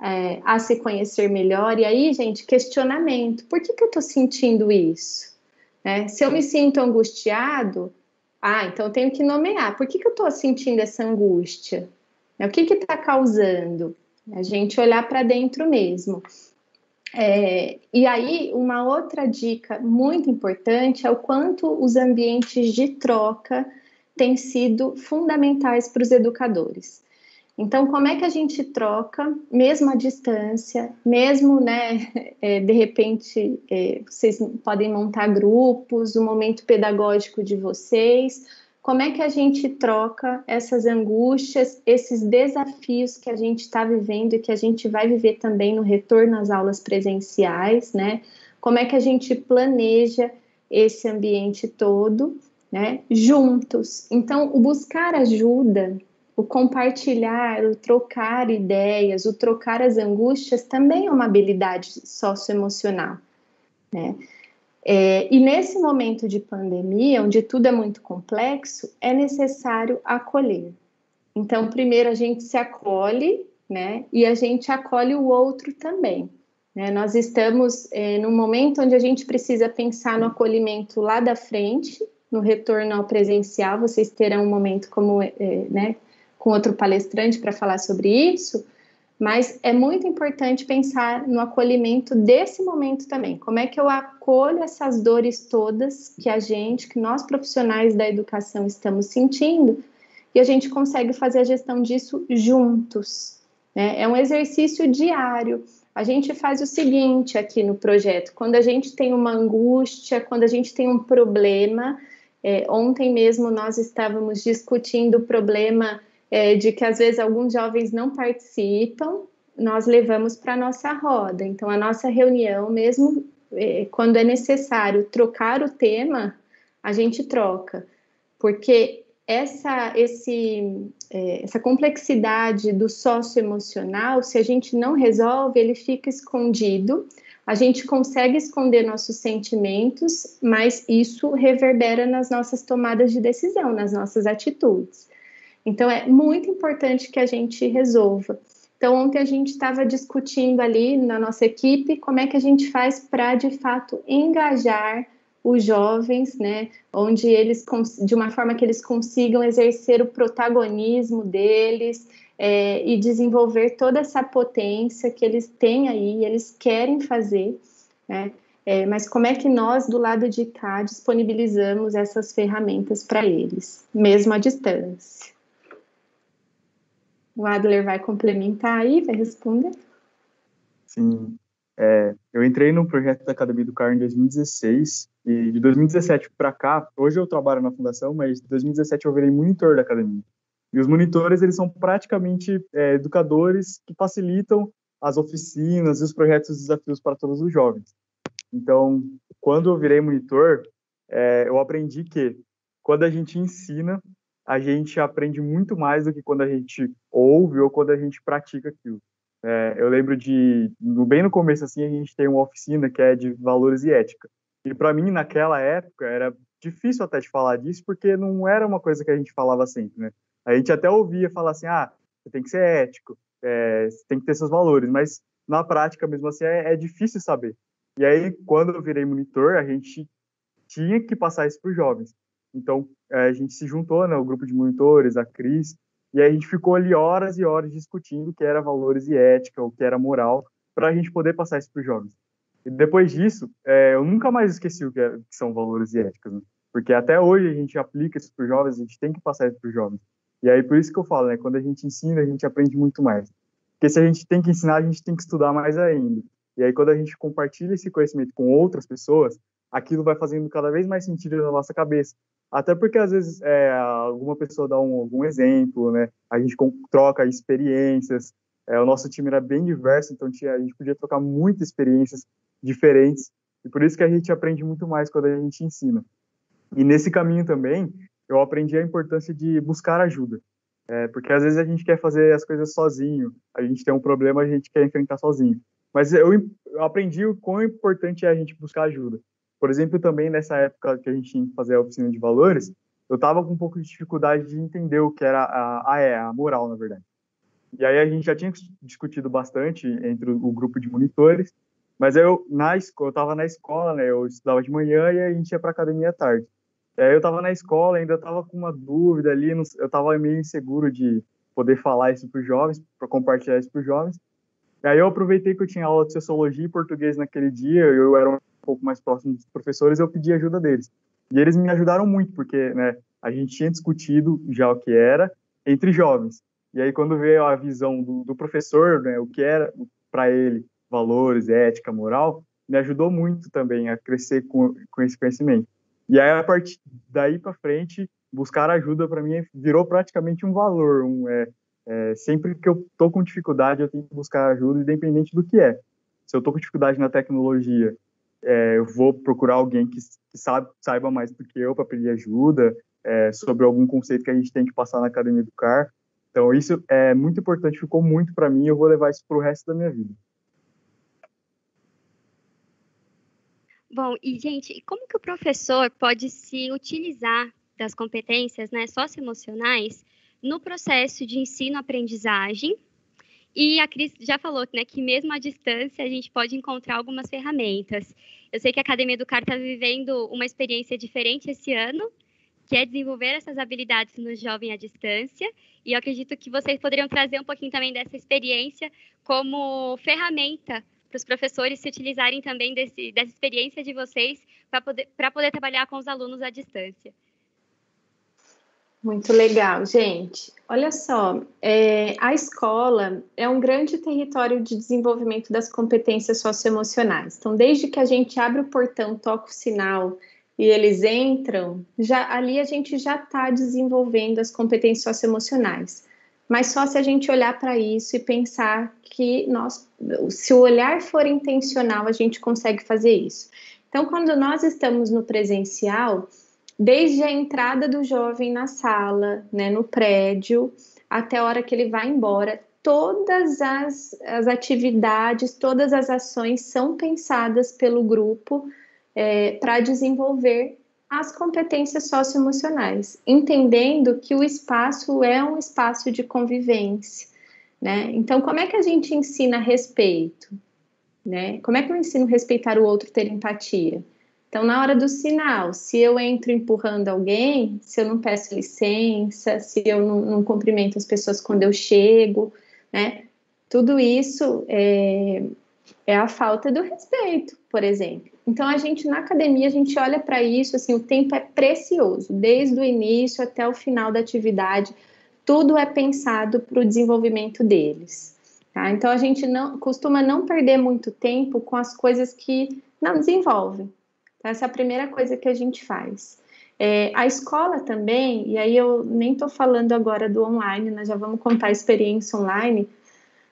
é, a se conhecer melhor. E aí, gente, questionamento: por que, que eu estou sentindo isso? É, se eu me sinto angustiado, ah, então eu tenho que nomear: por que, que eu estou sentindo essa angústia? É, o que está causando? A gente olhar para dentro mesmo. É, e aí, uma outra dica muito importante é o quanto os ambientes de troca têm sido fundamentais para os educadores. Então, como é que a gente troca, mesmo à distância, mesmo, né, *laughs* é, de repente, é, vocês podem montar grupos, o momento pedagógico de vocês, como é que a gente troca essas angústias, esses desafios que a gente está vivendo e que a gente vai viver também no retorno às aulas presenciais, né? Como é que a gente planeja esse ambiente todo, né? Juntos. Então, o buscar ajuda, o compartilhar, o trocar ideias, o trocar as angústias também é uma habilidade socioemocional, né? É, e nesse momento de pandemia, onde tudo é muito complexo, é necessário acolher. Então, primeiro a gente se acolhe, né? E a gente acolhe o outro também. Né? Nós estamos é, num momento onde a gente precisa pensar no acolhimento lá da frente, no retorno ao presencial. Vocês terão um momento como, é, né, com outro palestrante para falar sobre isso mas é muito importante pensar no acolhimento desse momento também. Como é que eu acolho essas dores todas que a gente, que nós profissionais da educação estamos sentindo, e a gente consegue fazer a gestão disso juntos. Né? É um exercício diário. A gente faz o seguinte aqui no projeto: quando a gente tem uma angústia, quando a gente tem um problema, é, ontem mesmo nós estávamos discutindo o problema é, de que às vezes alguns jovens não participam, nós levamos para a nossa roda. Então, a nossa reunião, mesmo é, quando é necessário trocar o tema, a gente troca, porque essa, esse, é, essa complexidade do socioemocional, se a gente não resolve, ele fica escondido. A gente consegue esconder nossos sentimentos, mas isso reverbera nas nossas tomadas de decisão, nas nossas atitudes. Então, é muito importante que a gente resolva. Então, ontem a gente estava discutindo ali na nossa equipe como é que a gente faz para, de fato, engajar os jovens, né, onde eles, de uma forma que eles consigam exercer o protagonismo deles é, e desenvolver toda essa potência que eles têm aí, eles querem fazer, né, é, mas como é que nós, do lado de cá, disponibilizamos essas ferramentas para eles, mesmo à distância? O Adler vai complementar aí, vai responder? Sim. É, eu entrei no projeto da Academia do Car em 2016 e de 2017 para cá, hoje eu trabalho na fundação, mas de 2017 eu virei monitor da academia. E os monitores, eles são praticamente é, educadores que facilitam as oficinas e os projetos e desafios para todos os jovens. Então, quando eu virei monitor, é, eu aprendi que quando a gente ensina, a gente aprende muito mais do que quando a gente ouve ou quando a gente pratica aquilo. É, eu lembro de, no, bem no começo, assim, a gente tem uma oficina que é de valores e ética. E para mim, naquela época, era difícil até de falar disso, porque não era uma coisa que a gente falava sempre, né? A gente até ouvia falar assim, ah, você tem que ser ético, é, você tem que ter seus valores, mas na prática, mesmo assim, é, é difícil saber. E aí, quando eu virei monitor, a gente tinha que passar isso para os jovens. Então, é, a gente se juntou, né, o grupo de monitores, a Cris, e aí a gente ficou ali horas e horas discutindo o que era valores e ética, o que era moral, para a gente poder passar isso para os jovens. E depois disso, é, eu nunca mais esqueci o que, é, que são valores e éticas, né? porque até hoje a gente aplica isso para os jovens, a gente tem que passar isso para os jovens. E aí por isso que eu falo, né? Quando a gente ensina, a gente aprende muito mais. Porque se a gente tem que ensinar, a gente tem que estudar mais ainda. E aí quando a gente compartilha esse conhecimento com outras pessoas, aquilo vai fazendo cada vez mais sentido na nossa cabeça. Até porque às vezes é, alguma pessoa dá um, algum exemplo, né? A gente troca experiências. É, o nosso time era bem diverso, então tinha, a gente podia trocar muitas experiências diferentes. E por isso que a gente aprende muito mais quando a gente ensina. E nesse caminho também, eu aprendi a importância de buscar ajuda. É, porque às vezes a gente quer fazer as coisas sozinho, a gente tem um problema, a gente quer enfrentar sozinho. Mas eu, eu aprendi o quão importante é a gente buscar ajuda. Por exemplo, também nessa época que a gente tinha que fazer a oficina de valores, eu estava com um pouco de dificuldade de entender o que era a, a, é, a moral, na verdade. E aí a gente já tinha discutido bastante entre o, grupo de monitores, mas eu na eu estava na escola, né? Eu estudava de manhã e a gente ia para academia à tarde. E aí eu estava na escola, ainda estava com uma dúvida ali, eu estava meio inseguro de poder falar isso para os jovens, para compartilhar isso para os jovens. E aí eu aproveitei que eu tinha aula de sociologia e português naquele dia, eu era um pouco mais próximo dos professores, eu pedi ajuda deles. E eles me ajudaram muito, porque né, a gente tinha discutido já o que era entre jovens. E aí, quando veio a visão do, do professor, né, o que era para ele valores, ética, moral, me ajudou muito também a crescer com, com esse conhecimento. E aí, a partir daí para frente, buscar ajuda para mim virou praticamente um valor. Um, é, é, sempre que eu estou com dificuldade, eu tenho que buscar ajuda, independente do que é. Se eu estou com dificuldade na tecnologia é, eu vou procurar alguém que, que sabe, saiba mais do que eu para pedir ajuda é, sobre algum conceito que a gente tem que passar na academia do CAR. Então, isso é muito importante, ficou muito para mim, eu vou levar isso para o resto da minha vida. Bom, e gente, como que o professor pode se utilizar das competências né, socioemocionais no processo de ensino-aprendizagem e a Cris já falou né, que mesmo à distância a gente pode encontrar algumas ferramentas. Eu sei que a Academia do CAR está vivendo uma experiência diferente esse ano, que é desenvolver essas habilidades no jovem à distância. E eu acredito que vocês poderiam trazer um pouquinho também dessa experiência como ferramenta para os professores se utilizarem também desse, dessa experiência de vocês para poder, poder trabalhar com os alunos à distância. Muito legal, gente. Olha só, é, a escola é um grande território de desenvolvimento das competências socioemocionais. Então, desde que a gente abre o portão, toca o sinal e eles entram, já ali a gente já está desenvolvendo as competências socioemocionais. Mas só se a gente olhar para isso e pensar que nós, se o olhar for intencional, a gente consegue fazer isso. Então, quando nós estamos no presencial, desde a entrada do jovem na sala, né, no prédio, até a hora que ele vai embora, todas as, as atividades, todas as ações são pensadas pelo grupo é, para desenvolver as competências socioemocionais, entendendo que o espaço é um espaço de convivência. Né? Então, como é que a gente ensina respeito? Né? Como é que eu ensino respeitar o outro, ter empatia? Então, na hora do sinal, se eu entro empurrando alguém, se eu não peço licença, se eu não, não cumprimento as pessoas quando eu chego, né? Tudo isso é, é a falta do respeito, por exemplo. Então, a gente, na academia, a gente olha para isso, assim, o tempo é precioso, desde o início até o final da atividade, tudo é pensado para o desenvolvimento deles. Tá? Então a gente não costuma não perder muito tempo com as coisas que não desenvolvem. Então, essa é a primeira coisa que a gente faz. É, a escola também, e aí eu nem estou falando agora do online, nós já vamos contar a experiência online,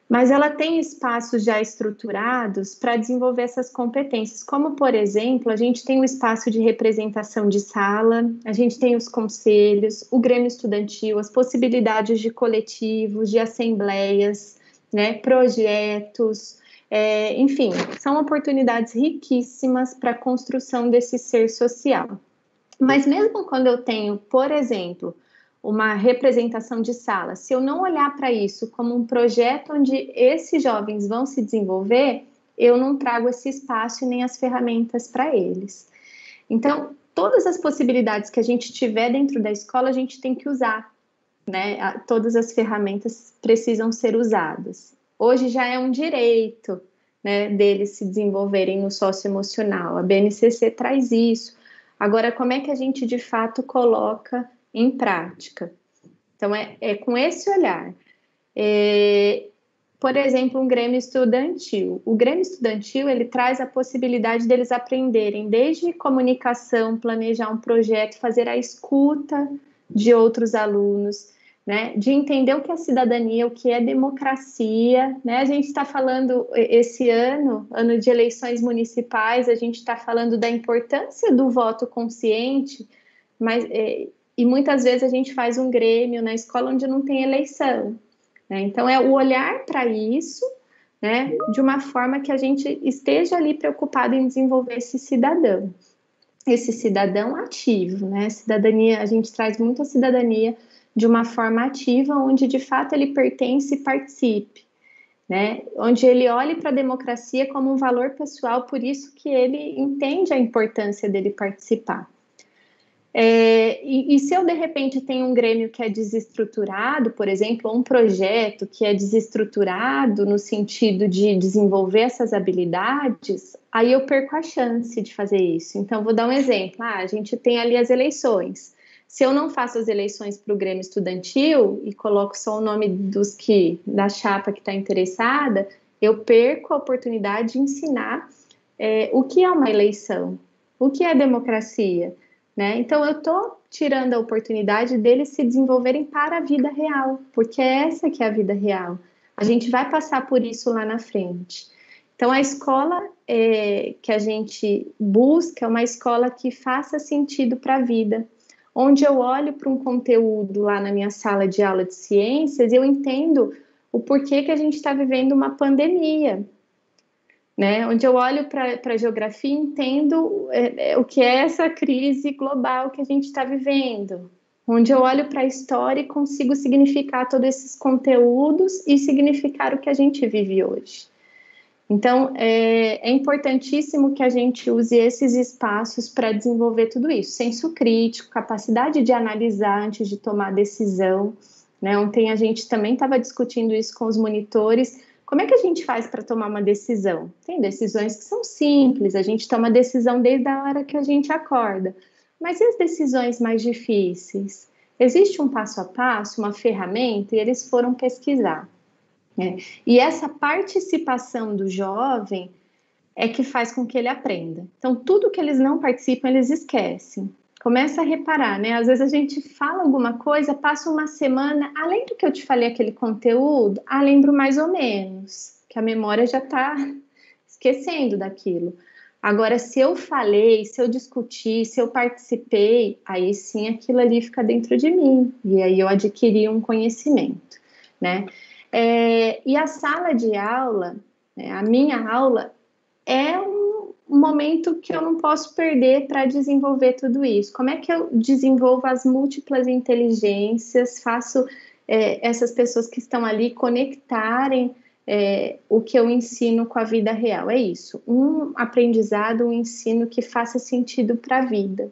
mas ela tem espaços já estruturados para desenvolver essas competências, como, por exemplo, a gente tem o um espaço de representação de sala, a gente tem os conselhos, o grêmio estudantil, as possibilidades de coletivos, de assembleias, né, projetos, é, enfim, são oportunidades riquíssimas para a construção desse ser social. Mas mesmo quando eu tenho, por exemplo, uma representação de sala, se eu não olhar para isso como um projeto onde esses jovens vão se desenvolver, eu não trago esse espaço nem as ferramentas para eles. Então, todas as possibilidades que a gente tiver dentro da escola, a gente tem que usar, né? Todas as ferramentas precisam ser usadas. Hoje já é um direito, né, deles se desenvolverem no socioemocional. A BNCC traz isso. Agora, como é que a gente de fato coloca em prática? Então, é, é com esse olhar. É, por exemplo, um Grêmio estudantil. O Grêmio estudantil ele traz a possibilidade deles aprenderem desde comunicação, planejar um projeto, fazer a escuta de outros alunos, né, de entender o que é cidadania, o que é democracia, né? A gente está falando esse ano, ano de eleições municipais, a gente está falando da importância do voto consciente, mas é, e muitas vezes a gente faz um grêmio na escola onde não tem eleição, né? Então é o olhar para isso, né, de uma forma que a gente esteja ali preocupado em desenvolver esse cidadão, esse cidadão ativo, né? Cidadania, a gente traz muito a cidadania de uma forma ativa, onde de fato ele pertence e participe, né? Onde ele olhe para a democracia como um valor pessoal, por isso que ele entende a importância dele participar. É, e, e, se eu de repente tenho um grêmio que é desestruturado, por exemplo, ou um projeto que é desestruturado no sentido de desenvolver essas habilidades, aí eu perco a chance de fazer isso. Então, vou dar um exemplo. Ah, a gente tem ali as eleições. Se eu não faço as eleições para o Grêmio Estudantil e coloco só o nome dos que da chapa que está interessada, eu perco a oportunidade de ensinar é, o que é uma eleição, o que é democracia, né? Então eu estou tirando a oportunidade deles se desenvolverem para a vida real, porque é essa que é a vida real. A gente vai passar por isso lá na frente. Então a escola é, que a gente busca é uma escola que faça sentido para a vida, onde eu olho para um conteúdo lá na minha sala de aula de ciências e eu entendo o porquê que a gente está vivendo uma pandemia, né? Onde eu olho para a geografia e entendo é, é, o que é essa crise global que a gente está vivendo, onde eu olho para a história e consigo significar todos esses conteúdos e significar o que a gente vive hoje. Então, é, é, importantíssimo que a gente use esses espaços para desenvolver tudo isso. Senso crítico, capacidade de analisar antes de tomar decisão. Né? Ontem a gente também estava discutindo isso com os monitores. Como é que a gente faz para tomar uma decisão? Tem decisões que são simples, a gente toma decisão desde a hora que a gente acorda. Mas e as decisões mais difíceis? Existe um passo a passo, uma ferramenta, e eles foram pesquisar. Né? E essa participação do jovem é que faz com que ele aprenda. Então, tudo que eles não participam, eles esquecem. Começa a reparar, né? Às vezes a gente fala alguma coisa, passa uma semana, além do que eu te falei aquele conteúdo, ah, lembro mais ou menos, que a memória já está *laughs* esquecendo daquilo. Agora, se eu falei, se eu discuti, se eu participei, aí sim aquilo ali fica dentro de mim, e aí eu adquiri um conhecimento, né? É, e a sala de aula, né, a minha aula, é um momento que eu não posso perder para desenvolver tudo isso. Como é que eu desenvolvo as múltiplas inteligências, faço é, essas pessoas que estão ali conectarem é, o que eu ensino com a vida real? É isso, um aprendizado, um ensino que faça sentido para a vida.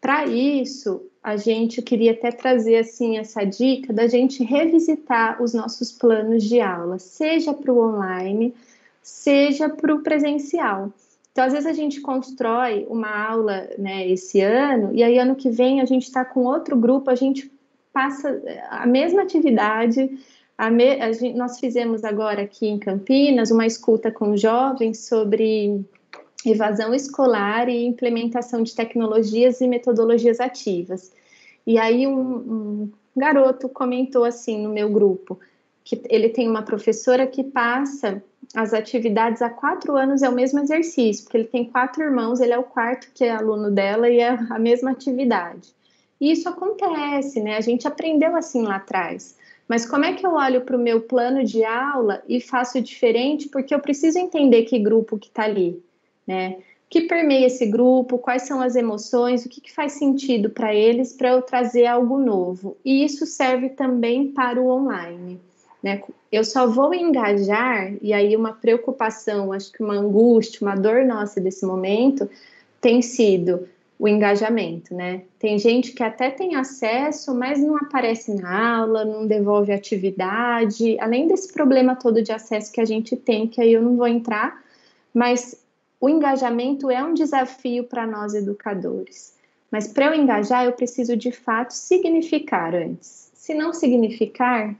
Para isso, a gente queria até trazer assim essa dica da gente revisitar os nossos planos de aula, seja para o online, seja para o presencial. Então, às vezes a gente constrói uma aula né, esse ano, e aí ano que vem a gente está com outro grupo, a gente passa a mesma atividade, Me, gente, nós fizemos agora aqui em Campinas uma escuta com jovens sobre evasão escolar e implementação de tecnologias e metodologias ativas. E aí um, um garoto comentou assim no meu grupo que ele tem uma professora que passa as atividades há quatro anos é o mesmo exercício, porque ele tem quatro irmãos, ele é o quarto que é aluno dela e é a mesma atividade. E isso acontece, né? A gente aprendeu assim lá atrás. Mas como é que eu olho para o meu plano de aula e faço diferente? Porque eu preciso entender que grupo que está ali, né? O que permeia esse grupo, quais são as emoções, o que, que faz sentido para eles para eu trazer algo novo. E isso serve também para o online. Né? Eu só vou engajar, e aí uma preocupação, acho que uma angústia, uma dor nossa desse momento tem sido o engajamento, né? Tem gente que até tem acesso, mas não aparece na aula, não devolve atividade, além desse problema todo de acesso que a gente tem, que aí eu não vou entrar, mas o engajamento é um desafio para nós educadores. Mas para eu engajar, eu preciso de fato significar antes. Se não significar,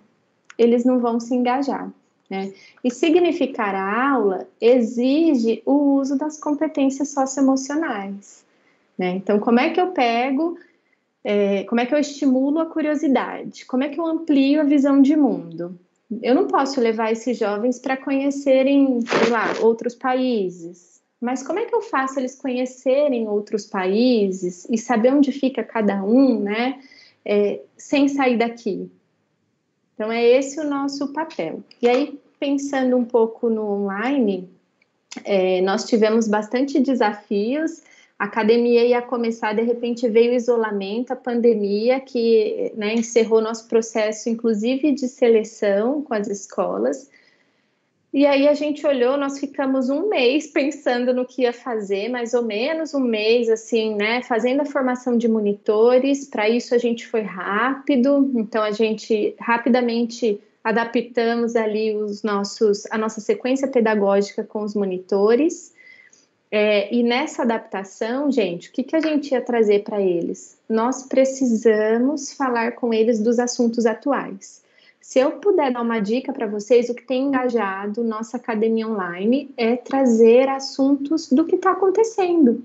eles não vão se engajar. Né? E significar a aula exige o uso das competências socioemocionais. Né? Então, como é que eu pego, é, como é que eu estimulo a curiosidade? Como é que eu amplio a visão de mundo? Eu não posso levar esses jovens para conhecerem, sei lá, outros países. Mas como é que eu faço eles conhecerem outros países e saber onde fica cada um, né? É, sem sair daqui. Então, é esse o nosso papel. E aí, pensando um pouco no online, é, nós tivemos bastante desafios a academia ia começar, de repente veio o isolamento, a pandemia, que né, encerrou nosso processo, inclusive de seleção com as escolas. E aí a gente olhou, nós ficamos um mês pensando no que ia fazer, mais ou menos um mês, assim, né, fazendo a formação de monitores. Para isso a gente foi rápido, então a gente rapidamente adaptamos ali os nossos, a nossa sequência pedagógica com os monitores. É, e nessa adaptação, gente, o que, que a gente ia trazer para eles? Nós precisamos falar com eles dos assuntos atuais. Se eu puder dar uma dica para vocês, o que tem engajado nossa academia online é trazer assuntos do que está acontecendo.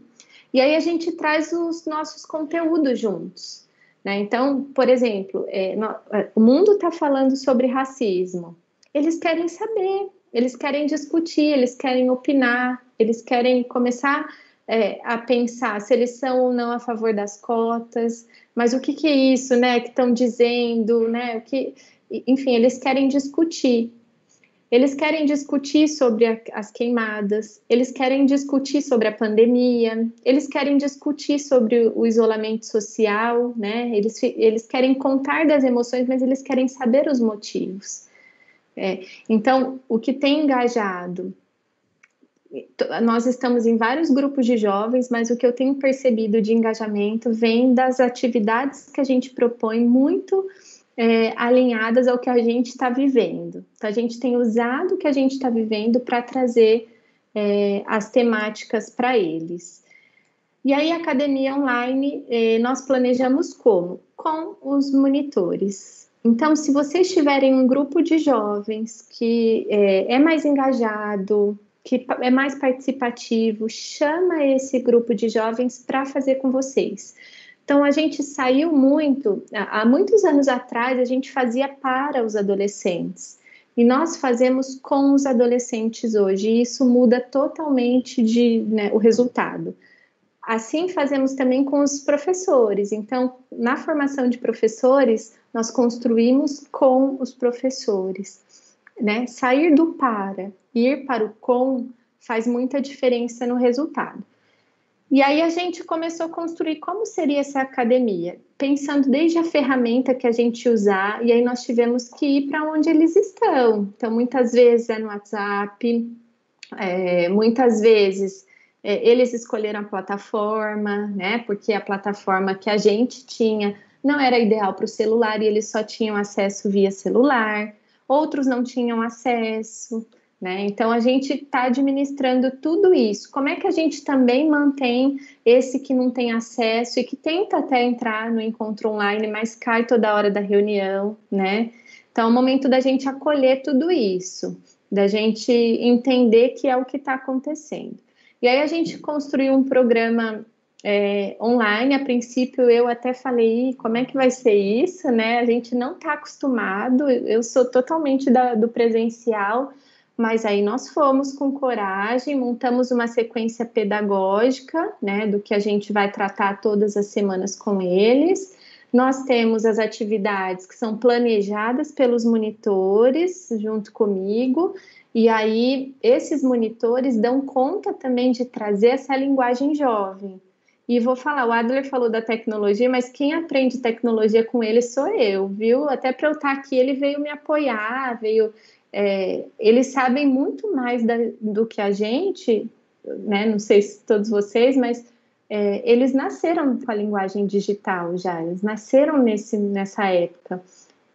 E aí a gente traz os nossos conteúdos juntos. Né? Então, por exemplo, é, no, é, o mundo está falando sobre racismo. Eles querem saber, eles querem discutir, eles querem opinar, eles querem começar é, a pensar se eles são ou não a favor das cotas, mas o que, que é isso, né, que estão dizendo, né, o que, enfim, eles querem discutir. Eles querem discutir sobre a, as queimadas, eles querem discutir sobre a pandemia, eles querem discutir sobre o, o isolamento social, né? Eles, eles querem contar das emoções, mas eles querem saber os motivos. É, então, o que tem engajado? Nós estamos em vários grupos de jovens, mas o que eu tenho percebido de engajamento vem das atividades que a gente propõe muito é, alinhadas ao que a gente está vivendo. Então, a gente tem usado o que a gente está vivendo para trazer é, as temáticas para eles. E aí, a academia online, é, nós planejamos como? Com os monitores. Então, se vocês tiverem um grupo de jovens que é, é mais engajado, que é mais participativo, chama esse grupo de jovens para fazer com vocês. Então, a gente saiu muito, há muitos anos atrás, a gente fazia para os adolescentes. E nós fazemos com os adolescentes hoje, e isso muda totalmente de, né, o resultado. Assim fazemos também com os professores. Então, na formação de professores, nós construímos com os professores. Né? Sair do para ir para o com faz muita diferença no resultado. E aí a gente começou a construir como seria essa academia, pensando desde a ferramenta que a gente usar, e aí nós tivemos que ir para onde eles estão. Então, muitas vezes é no WhatsApp, é, muitas vezes é, eles escolheram a plataforma, né? Porque a plataforma que a gente tinha não era ideal para o celular e eles só tinham acesso via celular, outros não tinham acesso, né? Então a gente está administrando tudo isso. Como é que a gente também mantém esse que não tem acesso e que tenta até entrar no encontro online, mas cai toda hora da reunião, né? Então, é o momento da gente acolher tudo isso, da gente entender que é o que está acontecendo. E aí a gente construiu um programa é, online. A princípio, eu até falei, como é que vai ser isso, né? A gente não está acostumado. Eu sou totalmente da, do presencial, mas aí nós fomos com coragem, montamos uma sequência pedagógica, né, do que a gente vai tratar todas as semanas com eles. Nós temos as atividades que são planejadas pelos monitores junto comigo, e aí esses monitores dão conta também de trazer essa linguagem jovem. E vou falar, o Adler falou da tecnologia, mas quem aprende tecnologia com ele sou eu, viu? Até para eu estar aqui, ele veio me apoiar, veio. É, eles sabem muito mais da, do que a gente, né? Não sei se todos vocês, mas é, eles nasceram com a linguagem digital já, eles nasceram nesse, nessa época.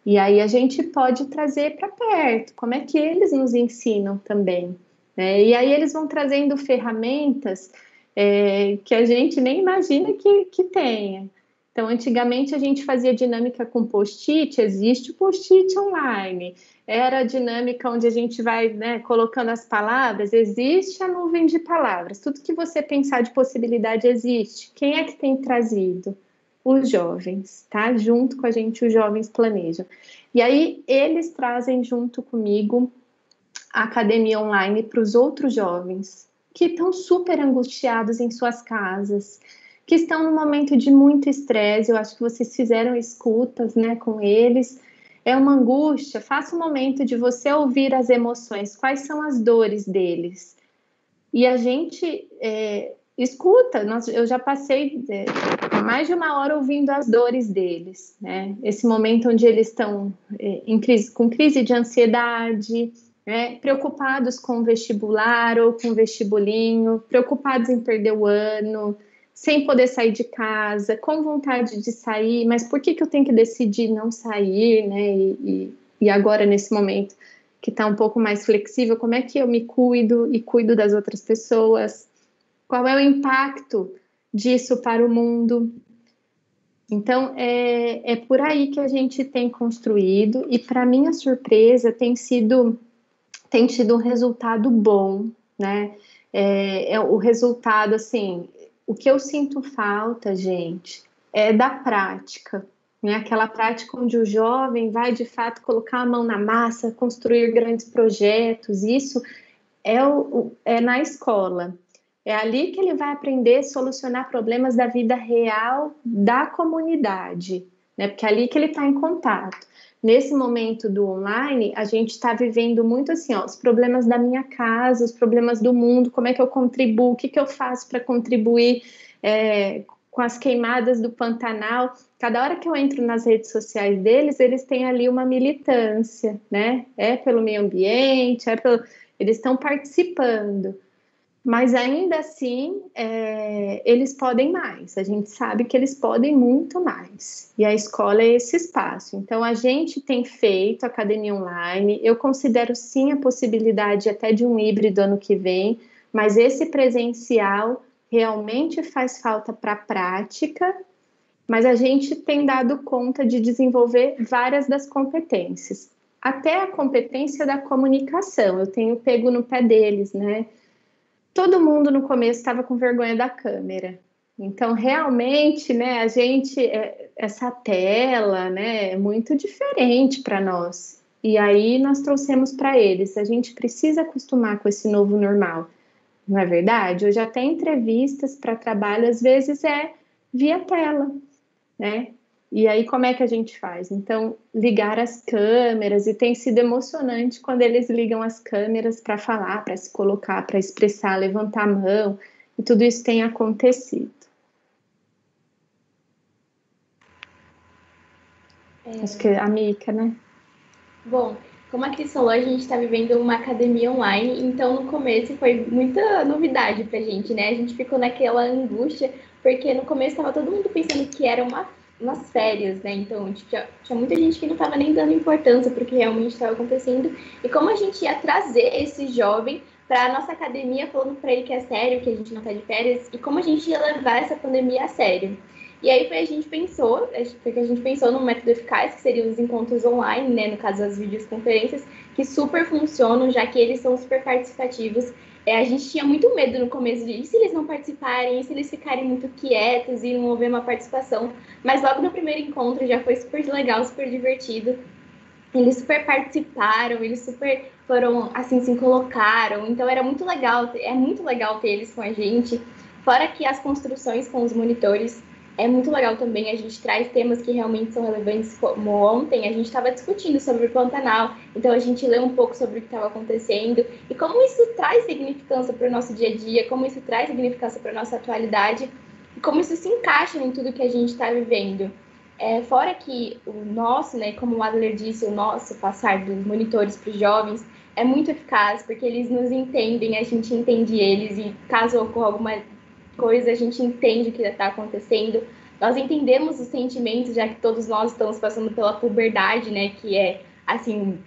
E aí a gente pode trazer para perto, como é que eles nos ensinam também. Né? E aí eles vão trazendo ferramentas é, que a gente nem imagina que, que tenha. Então, antigamente a gente fazia dinâmica com post-it, existe o post-it online. Era a dinâmica onde a gente vai né, colocando as palavras, existe a nuvem de palavras. Tudo que você pensar de possibilidade existe. Quem é que tem trazido? Os jovens, tá? Junto com a gente, os jovens planejam. E aí, eles trazem junto comigo a academia online para os outros jovens, que estão super angustiados em suas casas, que estão num momento de muito estresse. Eu acho que vocês fizeram escutas, né, com eles. É uma angústia. Faça um momento de você ouvir as emoções, quais são as dores deles. E a gente é, escuta. Nós, eu já passei é, mais de uma hora ouvindo as dores deles, né? Esse momento onde eles estão é, crise, com crise de ansiedade né, preocupados com o vestibular ou com o vestibulinho, preocupados em perder o ano, sem poder sair de casa, com vontade de sair, mas por que, que eu tenho que decidir não sair, né? E, e, e agora, nesse momento que está um pouco mais flexível, como é que eu me cuido e cuido das outras pessoas? Qual é o impacto disso para o mundo? Então, é, é por aí que a gente tem construído, e para minha surpresa, tem sido tem tido um resultado bom, né? É, é, o resultado, assim, o que eu sinto falta, gente, é da prática, né? Aquela prática onde o jovem vai de fato colocar a mão na massa, construir grandes projetos. Isso é, o, é na escola. É ali que ele vai aprender a solucionar problemas da vida real da comunidade, né? Porque é ali que ele está em contato nesse momento do online, a gente está vivendo muito assim, ó, os problemas da minha casa, os problemas do mundo, como é que eu contribuo, o que, que eu faço para contribuir é, com as queimadas do Pantanal. Cada hora que eu entro nas redes sociais deles, eles têm ali uma militância, né? É pelo meio ambiente, é pelo... eles estão participando mas ainda assim é, eles podem mais. A gente sabe que eles podem muito mais. E a escola é esse espaço. Então a gente tem feito academia online. Eu considero sim a possibilidade até de um híbrido ano que vem, mas esse presencial realmente faz falta para a prática. Mas a gente tem dado conta de desenvolver várias das competências, até a competência da comunicação. Eu tenho pego no pé deles, né? Todo mundo no começo estava com vergonha da câmera. Então, realmente, né, a gente, é, essa tela, né, é muito diferente para nós. E aí nós trouxemos para eles, a gente precisa acostumar com esse novo normal. Não é verdade? Hoje até entrevistas para trabalho às vezes é via tela, né? E aí, como é que a gente faz? Então, ligar as câmeras, e tem sido emocionante quando eles ligam as câmeras para falar, para se colocar, para expressar, levantar a mão, e tudo isso tem acontecido. É... Acho que é a Mica, né? Bom, como a Cris falou, a gente está vivendo uma academia online, então no começo foi muita novidade para a gente, né? A gente ficou naquela angústia, porque no começo estava todo mundo pensando que era uma nas férias, né? Então, tinha, tinha muita gente que não estava nem dando importância para o que realmente estava acontecendo. E como a gente ia trazer esse jovem para a nossa academia, falando para ele que é sério, que a gente não está de férias, e como a gente ia levar essa pandemia a sério. E aí foi a gente pensou, foi que a gente pensou num método eficaz, que seria os encontros online, né, no caso as videoconferências, que super funcionam, já que eles são super participativos. É, a gente tinha muito medo no começo de se eles não participarem, se eles ficarem muito quietos e não houver uma participação. Mas logo no primeiro encontro já foi super legal, super divertido. Eles super participaram, eles super foram assim se colocaram. Então era muito legal, é muito legal ter eles com a gente. Fora que as construções com os monitores é muito legal também, a gente traz temas que realmente são relevantes, como ontem a gente estava discutindo sobre o Pantanal, então a gente lê um pouco sobre o que estava acontecendo e como isso traz significância para o nosso dia a dia, como isso traz significância para a nossa atualidade e como isso se encaixa em tudo que a gente está vivendo. É, fora que o nosso, né, como o Adler disse, o nosso passar dos monitores para os jovens é muito eficaz, porque eles nos entendem, a gente entende eles e caso ocorra alguma coisa, a gente entende o que está acontecendo. Nós entendemos os sentimentos, já que todos nós estamos passando pela puberdade, né? Que é, assim,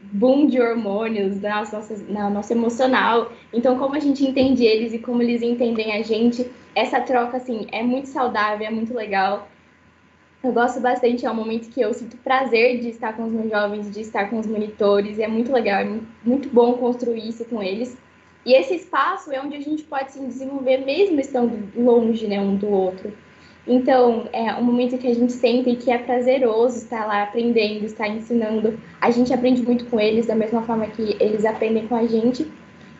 boom de hormônios na nossa, na nossa emocional. Então, como a gente entende eles e como eles entendem a gente, essa troca, assim, é muito saudável, é muito legal. Eu gosto bastante, é um momento que eu sinto prazer de estar com os meus jovens, de estar com os monitores, é muito legal, é muito bom construir isso com eles. E esse espaço é onde a gente pode se desenvolver mesmo estando longe né, um do outro. Então, é um momento que a gente sente que é prazeroso estar lá aprendendo, estar ensinando. A gente aprende muito com eles, da mesma forma que eles aprendem com a gente.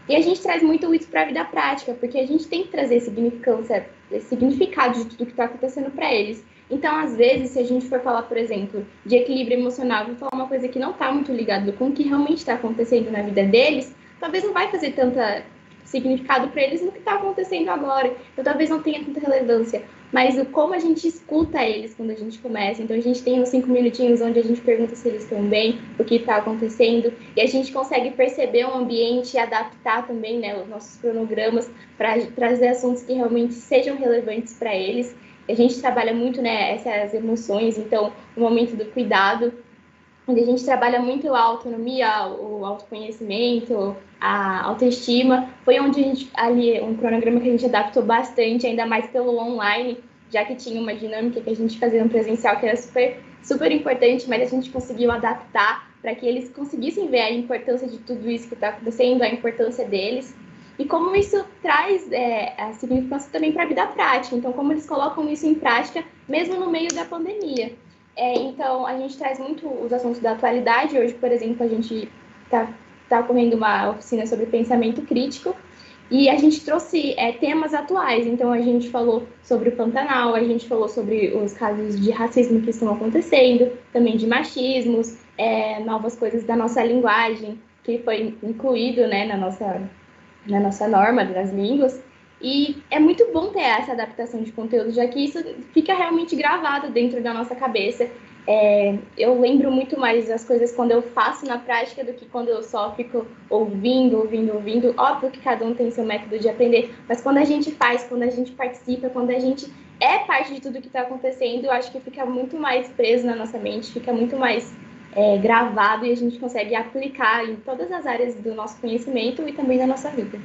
E a gente traz muito isso para a vida prática, porque a gente tem que trazer significância, significado de tudo que está acontecendo para eles. Então, às vezes, se a gente for falar, por exemplo, de equilíbrio emocional, vou falar uma coisa que não está muito ligada com o que realmente está acontecendo na vida deles, talvez não vai fazer tanta significado para eles no que está acontecendo agora. Então talvez não tenha tanta relevância. Mas o como a gente escuta eles quando a gente começa. Então a gente tem uns cinco minutinhos onde a gente pergunta se eles estão bem, o que está acontecendo, e a gente consegue perceber o ambiente e adaptar também né, os nossos cronogramas para trazer assuntos que realmente sejam relevantes para eles. A gente trabalha muito né, essas emoções, então o momento do cuidado onde a gente trabalha muito a autonomia, o autoconhecimento, a autoestima. Foi onde a gente, ali, um cronograma que a gente adaptou bastante, ainda mais pelo online, já que tinha uma dinâmica que a gente fazia no presencial que era super, super importante, mas a gente conseguiu adaptar para que eles conseguissem ver a importância de tudo isso que está acontecendo, a importância deles. E como isso traz é, a significância também para a vida prática. Então, como eles colocam isso em prática, mesmo no meio da pandemia. É, então, a gente traz muito os assuntos da atualidade. Hoje, por exemplo, a gente está tá ocorrendo uma oficina sobre pensamento crítico e a gente trouxe é, temas atuais. Então, a gente falou sobre o Pantanal, a gente falou sobre os casos de racismo que estão acontecendo, também de machismos, é, novas coisas da nossa linguagem, que foi incluído né, na, nossa, na nossa norma das línguas. E é muito bom ter essa adaptação de conteúdo, já que isso fica realmente gravado dentro da nossa cabeça. É, eu lembro muito mais das coisas quando eu faço na prática do que quando eu só fico ouvindo, ouvindo, ouvindo. Óbvio que cada um tem seu método de aprender, mas quando a gente faz, quando a gente participa, quando a gente é parte de tudo que está acontecendo, eu acho que fica muito mais preso na nossa mente, fica muito mais é, gravado e a gente consegue aplicar em todas as áreas do nosso conhecimento e também da nossa vida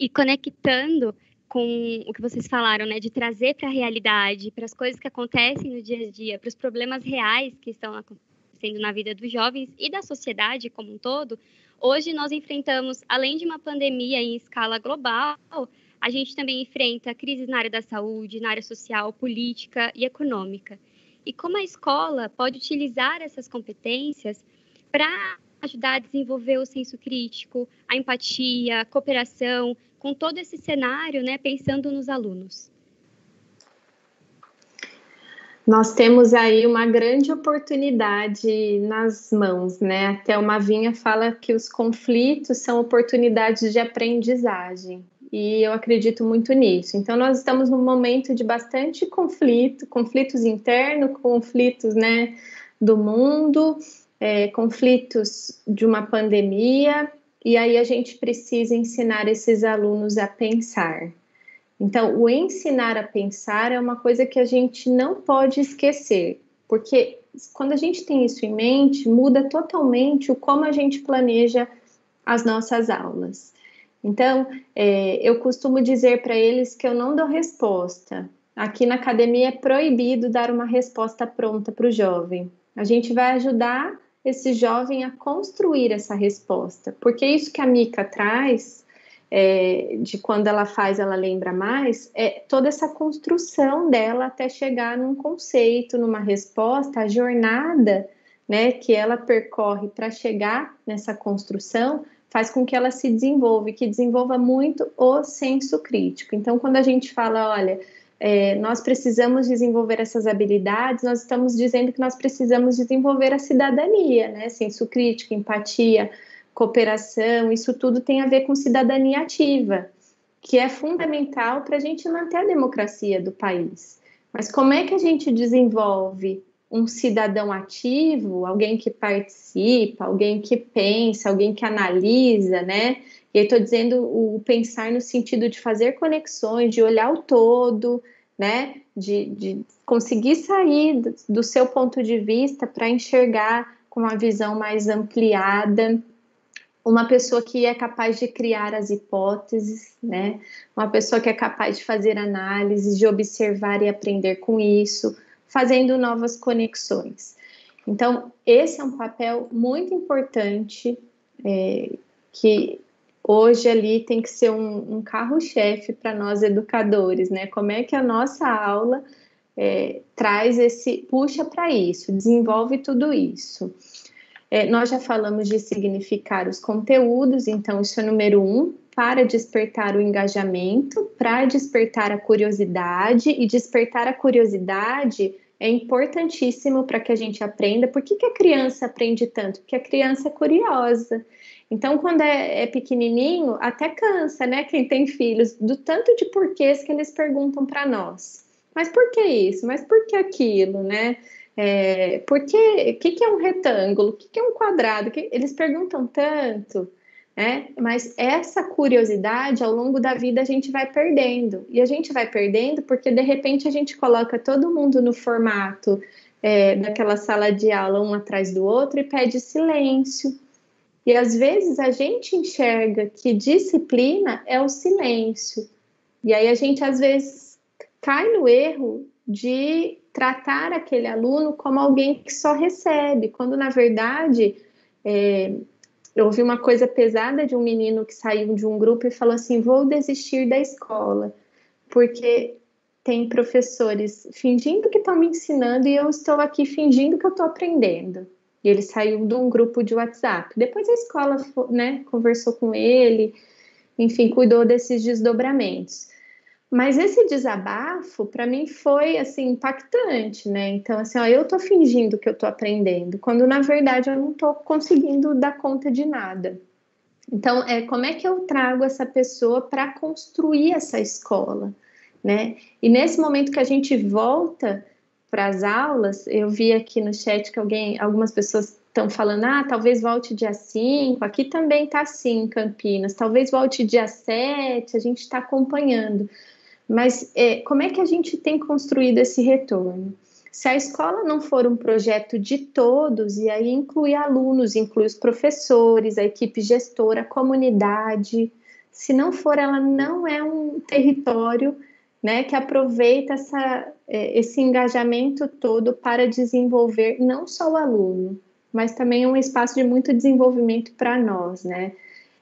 e conectando com o que vocês falaram, né, de trazer para a realidade, para as coisas que acontecem no dia a dia, para os problemas reais que estão acontecendo na vida dos jovens e da sociedade como um todo, hoje nós enfrentamos, além de uma pandemia em escala global, a gente também enfrenta crises na área da saúde, na área social, política e econômica. E como a escola pode utilizar essas competências para ajudar a desenvolver o senso crítico, a empatia, a cooperação, com todo esse cenário, né, pensando nos alunos? Nós temos aí uma grande oportunidade nas mãos, né? Até uma vinha fala que os conflitos são oportunidades de aprendizagem, e eu acredito muito nisso. Então, nós estamos num momento de bastante conflito, conflitos internos, conflitos, né, do mundo, é, conflitos de uma pandemia, e aí a gente precisa ensinar esses alunos a pensar. Então, o ensinar a pensar é uma coisa que a gente não pode esquecer, porque quando a gente tem isso em mente, muda totalmente o como a gente planeja as nossas aulas. Então, é, eu costumo dizer para eles que eu não dou resposta. Aqui na academia é proibido dar uma resposta pronta para o jovem. A gente vai ajudar esse jovem a construir essa resposta, porque isso que a Mica traz, é, de quando ela faz, ela lembra mais, é toda essa construção dela até chegar num conceito, numa resposta, a jornada né, que ela percorre para chegar nessa construção faz com que ela se desenvolva e que desenvolva muito o senso crítico. Então, quando a gente fala, olha, é, nós precisamos desenvolver essas habilidades, nós estamos dizendo que nós precisamos desenvolver a cidadania, né? Senso crítico, empatia, cooperação, isso tudo tem a ver com cidadania ativa, que é fundamental para a gente manter a democracia do país. Mas como é que a gente desenvolve um cidadão ativo, alguém que participa, alguém que pensa, alguém que analisa, né? E aí estou dizendo o pensar no sentido de fazer conexões, de olhar o todo, né? De, de conseguir sair do seu ponto de vista para enxergar com uma visão mais ampliada. Uma pessoa que é capaz de criar as hipóteses, né? Uma pessoa que é capaz de fazer análises, de observar e aprender com isso fazendo novas conexões. Então, esse é um papel muito importante é, que hoje ali tem que ser um, um carro-chefe para nós educadores, né? Como é que a nossa aula é, traz esse, puxa para isso, desenvolve tudo isso. É, nós já falamos de significar os conteúdos, então isso é número um, para despertar o engajamento, para despertar a curiosidade, e despertar a curiosidade é importantíssimo para que a gente aprenda. Por que, que a criança aprende tanto? Porque a criança é curiosa. Então, quando é, é, pequenininho, até cansa, né? Quem tem filhos, do tanto de porquês que eles perguntam para nós. Mas por que isso? Mas por que aquilo, né? É, por que, que, que é um retângulo? O que, que é um quadrado? Que, eles perguntam tanto né? Mas essa curiosidade ao longo da vida a gente vai perdendo. E a gente vai perdendo porque de repente a gente coloca todo mundo no formato é, daquela sala de aula um atrás do outro e pede silêncio. E às vezes a gente enxerga que disciplina é o silêncio. E aí a gente às vezes cai no erro de tratar aquele aluno como alguém que só recebe, quando na verdade é, eu ouvi uma coisa pesada de um menino que saiu de um grupo e falou assim: vou desistir da escola, porque tem professores fingindo que estão me ensinando e eu estou aqui fingindo que eu estou aprendendo. E ele saiu de um grupo de WhatsApp. Depois a escola né, conversou com ele, enfim, cuidou desses desdobramentos. Mas esse desabafo, para mim, foi, assim, impactante, né? Então, assim, ó, eu tô fingindo que eu tô aprendendo, quando, na verdade, eu não tô conseguindo dar conta de nada. Então, é, como é que eu trago essa pessoa para construir essa escola, né? E nesse momento que a gente volta para as aulas, eu vi aqui no chat que alguém, algumas pessoas estão falando, ah, talvez volte dia 5, aqui também está assim Campinas, talvez volte dia 7, a gente está acompanhando. Mas é, como é que a gente tem construído esse retorno? Se a escola não for um projeto de todos, e aí inclui alunos, inclui os professores, a equipe gestora, a comunidade, se não for, ela não é um território né, que aproveita essa, é, esse engajamento todo para desenvolver não só o aluno, mas também um espaço de muito desenvolvimento para nós. Né?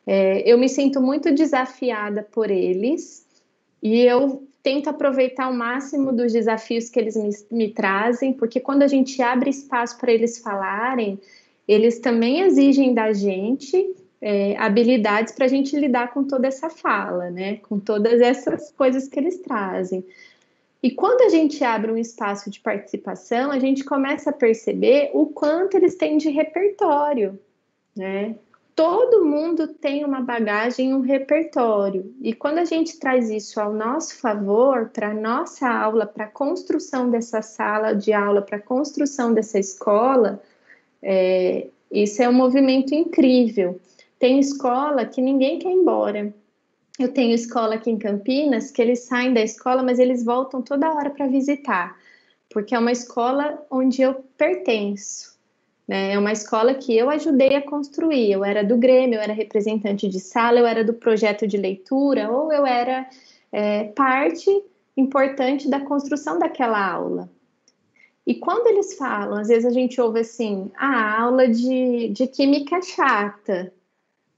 É, eu me sinto muito desafiada por eles, e eu tento aproveitar o máximo dos desafios que eles me, me trazem, porque quando a gente abre espaço para eles falarem, eles também exigem da gente é, habilidades para a gente lidar com toda essa fala, né? Com todas essas coisas que eles trazem. E quando a gente abre um espaço de participação, a gente começa a perceber o quanto eles têm de repertório, né? Todo mundo tem uma bagagem, um repertório. E quando a gente traz isso ao nosso favor, para nossa aula, para a construção dessa sala de aula, para a construção dessa escola, é, isso é um movimento incrível. Tem escola que ninguém quer ir embora. Eu tenho escola aqui em Campinas que eles saem da escola, mas eles voltam toda hora para visitar, porque é uma escola onde eu pertenço. Né? É uma escola que eu ajudei a construir. Eu era do Grêmio, eu era representante de sala, eu era do projeto de leitura, ou eu era é, parte importante da construção daquela aula. E quando eles falam, às vezes a gente ouve assim, a ah, aula de, de química chata.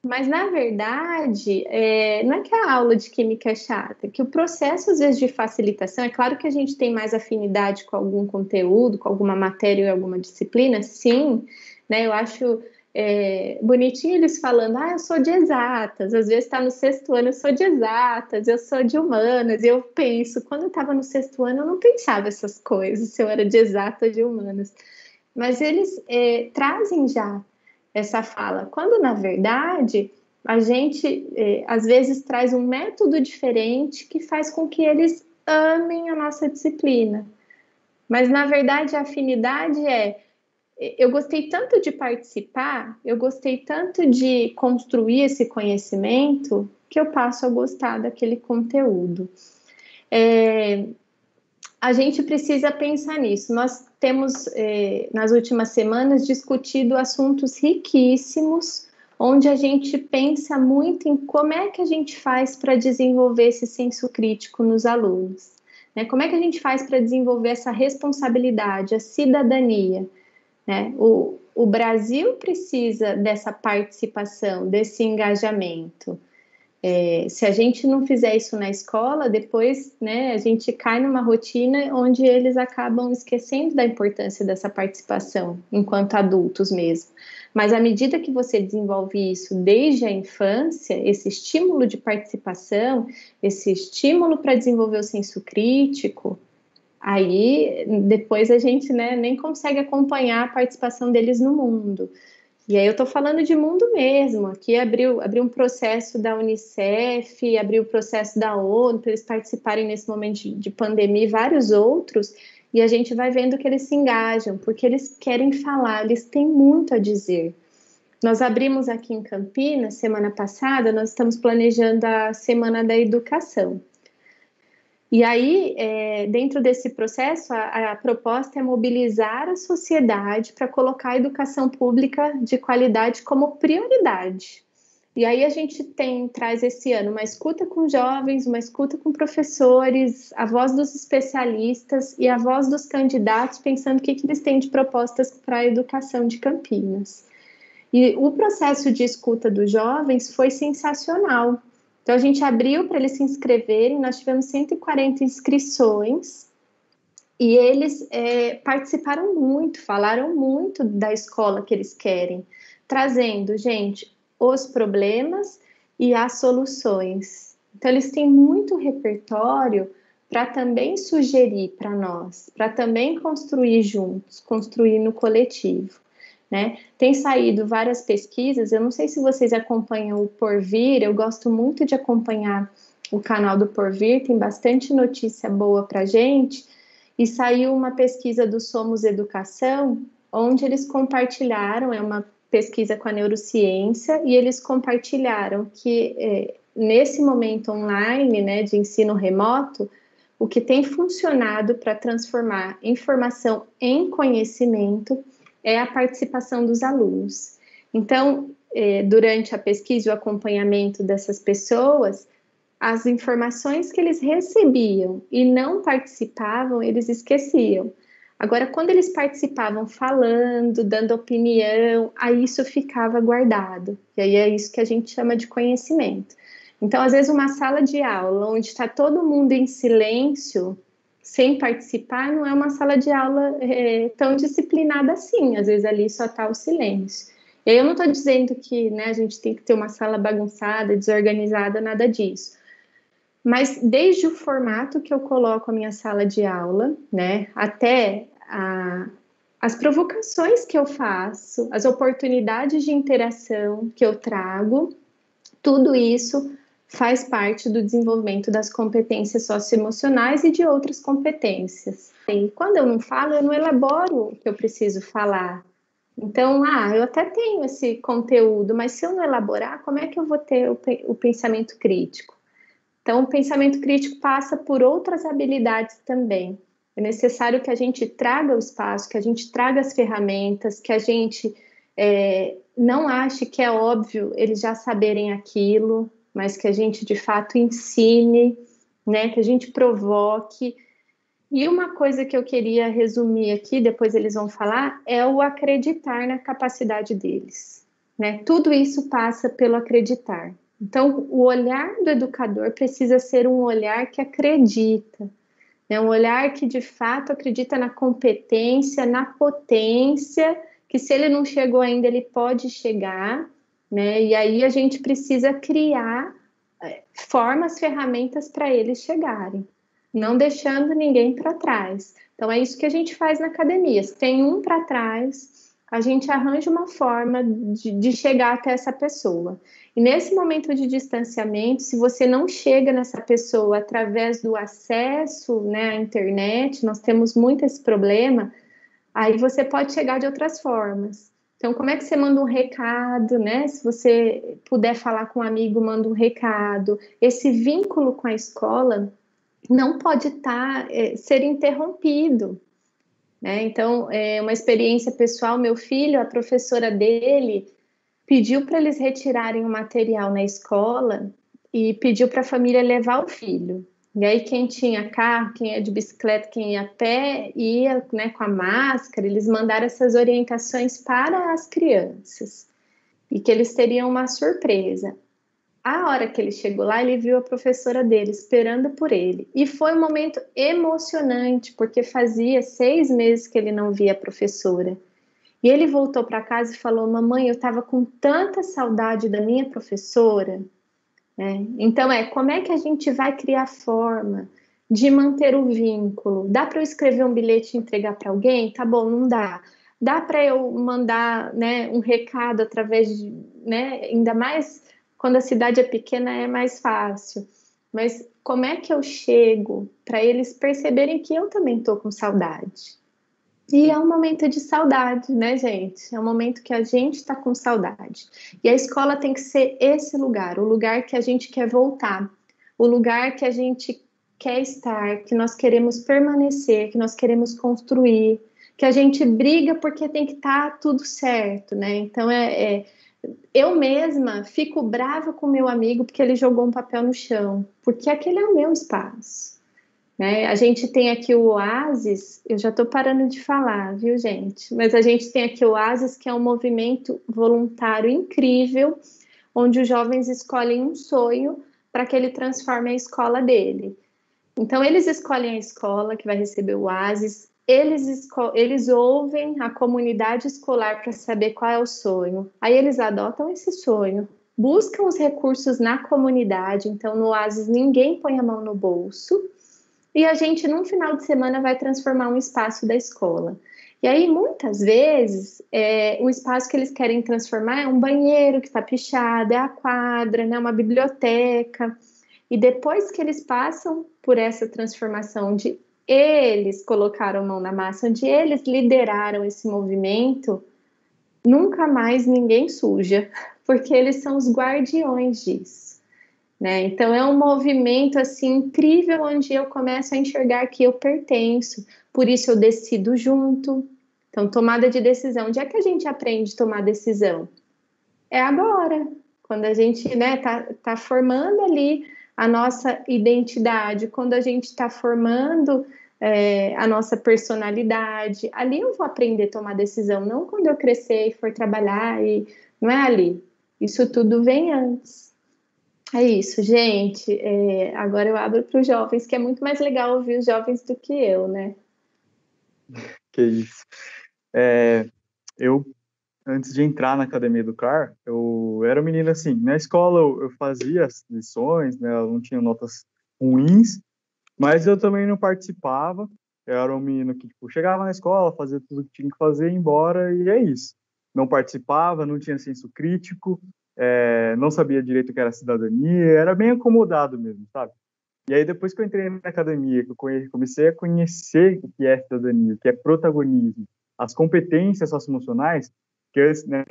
Mas, na verdade, é, não é que a aula de química é chata, é que o processo, às vezes, de facilitação, é claro que a gente tem mais afinidade com algum conteúdo, com alguma matéria ou alguma disciplina, sim, né? Eu acho é, bonitinho eles falando, ah, eu sou de exatas, às vezes está no sexto ano, eu sou de exatas, eu sou de humanas, eu penso, quando eu estava no sexto ano, eu não pensava essas coisas, se eu era de exatas de humanas, mas eles é, trazem já essa fala, quando na verdade a gente é, às vezes traz um método diferente que faz com que eles amem a nossa disciplina. Mas na verdade a afinidade é eu gostei tanto de participar, eu gostei tanto de construir esse conhecimento que eu passo a gostar daquele conteúdo. É, a gente precisa pensar nisso. Nós temos, eh, nas últimas semanas, discutido assuntos riquíssimos, onde a gente pensa muito em como é que a gente faz para desenvolver esse senso crítico nos alunos. Né? Como é que a gente faz para desenvolver essa responsabilidade, a cidadania? Né? O, o Brasil precisa dessa participação, desse engajamento. É, se a gente não fizer isso na escola, depois né, a gente cai numa rotina onde eles acabam esquecendo da importância dessa participação, enquanto adultos mesmo. Mas à medida que você desenvolve isso desde a infância, esse estímulo de participação, esse estímulo para desenvolver o senso crítico, aí depois a gente né, nem consegue acompanhar a participação deles no mundo. E aí eu estou falando de mundo mesmo. Aqui abriu, abriu um processo da Unicef, abriu o processo da ONU para eles participarem nesse momento de, de pandemia e vários outros. E a gente vai vendo que eles se engajam, porque eles querem falar, eles têm muito a dizer. Nós abrimos aqui em Campinas, semana passada, nós estamos planejando a Semana da Educação. E aí, é, dentro desse processo, a, a, proposta é mobilizar a sociedade para colocar a educação pública de qualidade como prioridade. E aí a gente tem traz esse ano uma escuta com jovens, uma escuta com professores, a voz dos especialistas e a voz dos candidatos, pensando o que, que eles têm de propostas para a educação de Campinas. E o processo de escuta dos jovens foi sensacional, então, a gente abriu para eles se inscreverem, nós tivemos 140 inscrições e eles é, participaram muito, falaram muito da escola que eles querem, trazendo, gente, os problemas e as soluções. Então, eles têm muito repertório para também sugerir para nós, para também construir juntos, construir no coletivo. Né? Tem saído várias pesquisas, eu não sei se vocês acompanham o Porvir, eu gosto muito de acompanhar o canal do Porvir, tem bastante notícia boa para gente, e saiu uma pesquisa do Somos Educação, onde eles compartilharam, é uma pesquisa com a neurociência, e eles compartilharam que é, nesse momento online, né, de ensino remoto, o que tem funcionado para transformar informação em conhecimento é a participação dos alunos. Então, é, durante a pesquisa e o acompanhamento dessas pessoas, as informações que eles recebiam e não participavam, eles esqueciam. Agora, quando eles participavam falando, dando opinião, aí isso ficava guardado. E aí é isso que a gente chama de conhecimento. Então, às vezes, uma sala de aula onde está todo mundo em silêncio, sem participar, não é uma sala de aula é, tão disciplinada assim. Às vezes ali só está o silêncio. E eu não estou dizendo que né, a gente tem que ter uma sala bagunçada, desorganizada, nada disso. Mas desde o formato que eu coloco a minha sala de aula, né, até a, as provocações que eu faço, as oportunidades de interação que eu trago, tudo isso faz parte do desenvolvimento das competências socioemocionais e de outras competências. E quando eu não falo, eu não elaboro o que eu preciso falar. Então, ah, eu até tenho esse conteúdo, mas se eu não elaborar, como é que eu vou ter o, o pensamento crítico? Então, o pensamento crítico passa por outras habilidades também. É necessário que a gente traga o espaço, que a gente traga as ferramentas, que a gente é, não ache que é óbvio eles já saberem aquilo, mas que a gente de fato ensine, né, que a gente provoque. E uma coisa que eu queria resumir aqui, depois eles vão falar, é o acreditar na capacidade deles. Né? Tudo isso passa pelo acreditar. Então, o olhar do educador precisa ser um olhar que acredita, né? um olhar que de fato acredita na competência, na potência, que se ele não chegou ainda, ele pode chegar, né? E aí a gente precisa criar é, formas, ferramentas para eles chegarem, não deixando ninguém para trás. Então, é isso que a gente faz na academia. Se tem um para trás, a gente arranja uma forma de, de chegar até essa pessoa. E nesse momento de distanciamento, se você não chega nessa pessoa através do acesso né, à internet, nós temos muito esse problema, aí você pode chegar de outras formas. Então, como é que você manda um recado, né? Se você puder falar com um amigo, manda um recado. Esse vínculo com a escola não pode tá, é, ser interrompido. Né? Então, é uma experiência pessoal. Meu filho, a professora dele, pediu para eles retirarem o material na escola e pediu para a família levar o filho. E aí quem tinha carro, quem ia de bicicleta, quem ia a pé, ia né, com a máscara, eles mandaram essas orientações para as crianças. E que eles teriam uma surpresa. A hora que ele chegou lá, ele viu a professora dele esperando por ele. E foi um momento emocionante, porque fazia seis meses que ele não via a professora. E ele voltou para casa e falou: Mamãe, eu estava com tanta saudade da minha professora. É, então, é como é que a gente vai criar forma de manter o vínculo? Dá para eu escrever um bilhete e entregar para alguém? Tá bom, não dá. Dá para eu mandar né, um recado através de. Né, ainda mais quando a cidade é pequena, é mais fácil. Mas como é que eu chego para eles perceberem que eu também estou com saudade? E é um momento de saudade, né, gente? É um momento que a gente está com saudade. E a escola tem que ser esse lugar, o lugar que a gente quer voltar, o lugar que a gente quer estar, que nós queremos permanecer, que nós queremos construir, que a gente briga porque tem que estar tá tudo certo, né? Então é, é, eu mesma fico brava com meu amigo porque ele jogou um papel no chão, porque aquele é o meu espaço. Né? A gente tem aqui o Oasis, eu já estou parando de falar, viu, gente? Mas a gente tem aqui o Oasis, que é um movimento voluntário incrível, onde os jovens escolhem um sonho para que ele transforme a escola dele. Então, eles escolhem a escola que vai receber o Oasis, eles, eles ouvem a comunidade escolar para saber qual é o sonho. Aí eles adotam esse sonho, buscam os recursos na comunidade. Então, no Oasis, ninguém põe a mão no bolso e a gente, num final de semana, vai transformar um espaço da escola. E aí, muitas vezes, é, o espaço que eles querem transformar é um banheiro que está pichado, é a quadra, né, uma biblioteca. E depois que eles passam por essa transformação de eles colocaram mão na massa, onde eles lideraram esse movimento, nunca mais ninguém suja, *laughs* porque eles são os guardiões disso. Né? Então é um movimento assim incrível onde eu começo a enxergar que eu pertenço, por isso eu decido junto. Então tomada de decisão, onde é que a gente aprende a tomar decisão? É agora, quando a gente né tá, tá formando ali a nossa identidade, quando a gente está formando é, a nossa personalidade, ali eu vou aprender a tomar decisão, não quando eu crescer e for trabalhar e não é ali. Isso tudo vem antes. É isso, gente. É, agora eu abro para os jovens, que é muito mais legal ouvir os jovens do que eu, né? Que isso. É, eu, antes de entrar na Academia do CAR, eu era menina assim, na escola eu, eu fazia as lições, né, eu não tinha notas ruins, mas eu também não participava. Eu era um menino que tipo, chegava na escola, fazia tudo que tinha que fazer, ia embora, e é isso. Não participava, não tinha senso crítico, é, não sabia direito o que era cidadania, era bem acomodado mesmo, sabe? E aí, depois que eu entrei na academia, que eu comecei a conhecer o que é cidadania, o que é protagonismo, as competências socioemocionais, que eu, né,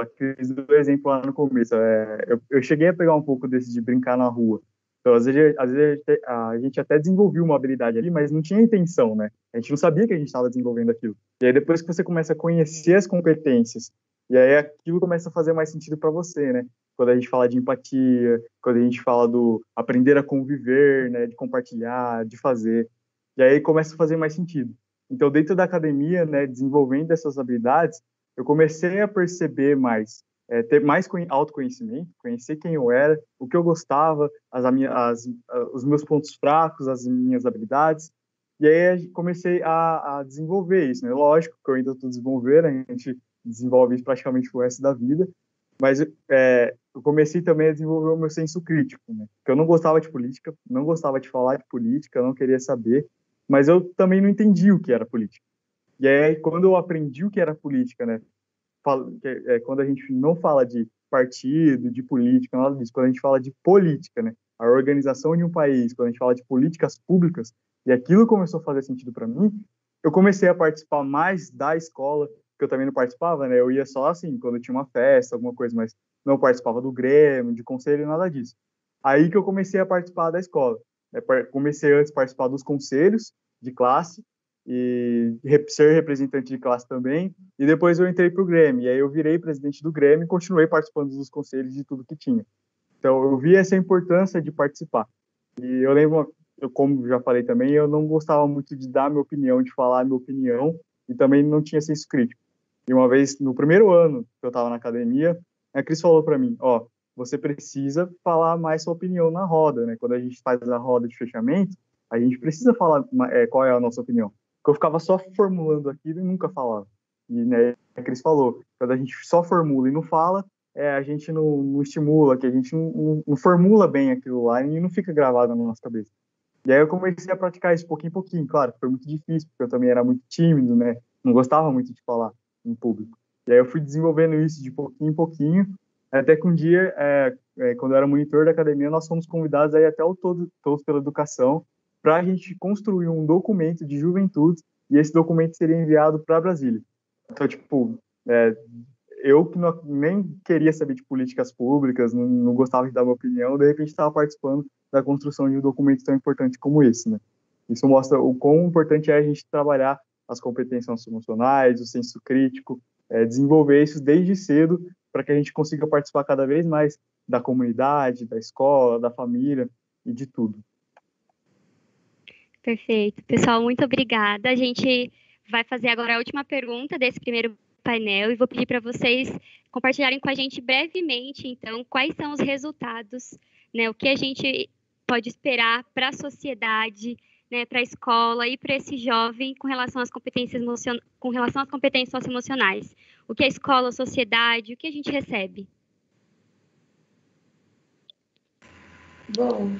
a Cris do exemplo lá no começo, é, eu, eu, cheguei a pegar um pouco desse de brincar na rua. Então, às vezes, às vezes a gente até desenvolveu uma habilidade ali, mas não tinha intenção, né? A gente não sabia que a gente estava desenvolvendo aquilo. E aí, depois que você começa a conhecer as competências, e aí aquilo começa a fazer mais sentido para você, né? Quando a gente fala de empatia, quando a gente fala do aprender a conviver, né? De compartilhar, de fazer. E aí começa a fazer mais sentido. Então, dentro da academia, né? Desenvolvendo essas habilidades, eu comecei a perceber mais é, ter mais autoconhecimento, conhecer quem eu era, o que eu gostava, as, as, os meus pontos fracos, as minhas habilidades. E aí comecei a, a desenvolver isso, né? Lógico que eu ainda estou desenvolvendo, a gente desenvolve isso praticamente o resto da vida, mas é, eu comecei também a desenvolver o meu senso crítico, né? Porque eu não gostava de política, não gostava de falar de política, não queria saber, mas eu também não entendi o que era política. E aí, quando eu aprendi o que era política, né? é, quando a gente não fala de partido, de política, nada disso, quando a gente fala de política, né? A organização de um país, quando a gente fala de políticas públicas, e aquilo começou a fazer sentido para mim, eu comecei a participar mais da escola, que eu também não participava, né? Eu ia só assim, quando tinha uma festa, alguma coisa, mas não participava do grêmio, de conselho, nada disso. Aí que eu comecei a participar da escola. Né? Comecei antes a participar dos conselhos de classe, e ser representante de classe também. E depois eu entrei para o Grêmio. E aí eu virei presidente do Grêmio e continuei participando dos conselhos de tudo que tinha. Então eu vi essa importância de participar. E eu lembro, eu, como já falei também, eu não gostava muito de dar minha opinião, de falar minha opinião, e também não tinha senso crítico. E uma vez, no primeiro ano que eu estava na academia, a Cris falou para mim: Ó, você precisa falar mais sua opinião na roda, né? Quando a gente faz a roda de fechamento, a gente precisa falar é, qual é a nossa opinião que eu ficava só formulando aquilo e nunca falava. E né, a Cris falou, quando a gente só formula e não fala, é, a gente não, não estimula, que a gente não, não, não, formula bem aquilo lá e não fica gravado na nossa cabeça. E aí eu comecei a praticar isso pouquinho em pouquinho, claro, foi muito difícil, porque eu também era muito tímido, né, não gostava muito de falar em público. E aí eu fui desenvolvendo isso de pouquinho em pouquinho, até que um dia, é, é, quando eu era monitor da academia, nós fomos convidados aí até o Todos, Todos pela Educação, para a gente construir um documento de juventude e esse documento seria enviado para Brasília. Então, tipo, é, eu que não, nem queria saber de políticas públicas, não, não gostava de dar uma opinião, de repente estava participando da construção de um documento tão importante como esse, né? Isso mostra o quão importante é a gente trabalhar as competências emocionais, o senso crítico, é, desenvolver isso desde cedo para que a gente consiga participar cada vez mais da comunidade, da escola, da família e de tudo. Perfeito. Pessoal, muito obrigada. A gente vai fazer agora a última pergunta desse primeiro painel e vou pedir para vocês compartilharem com a gente brevemente, então, quais são os resultados, né, o que a gente pode esperar para a sociedade, né, para a escola e para esse jovem com relação às competências com relação às competências socioemocionais. O que a escola, a sociedade, o que a gente recebe? Bom,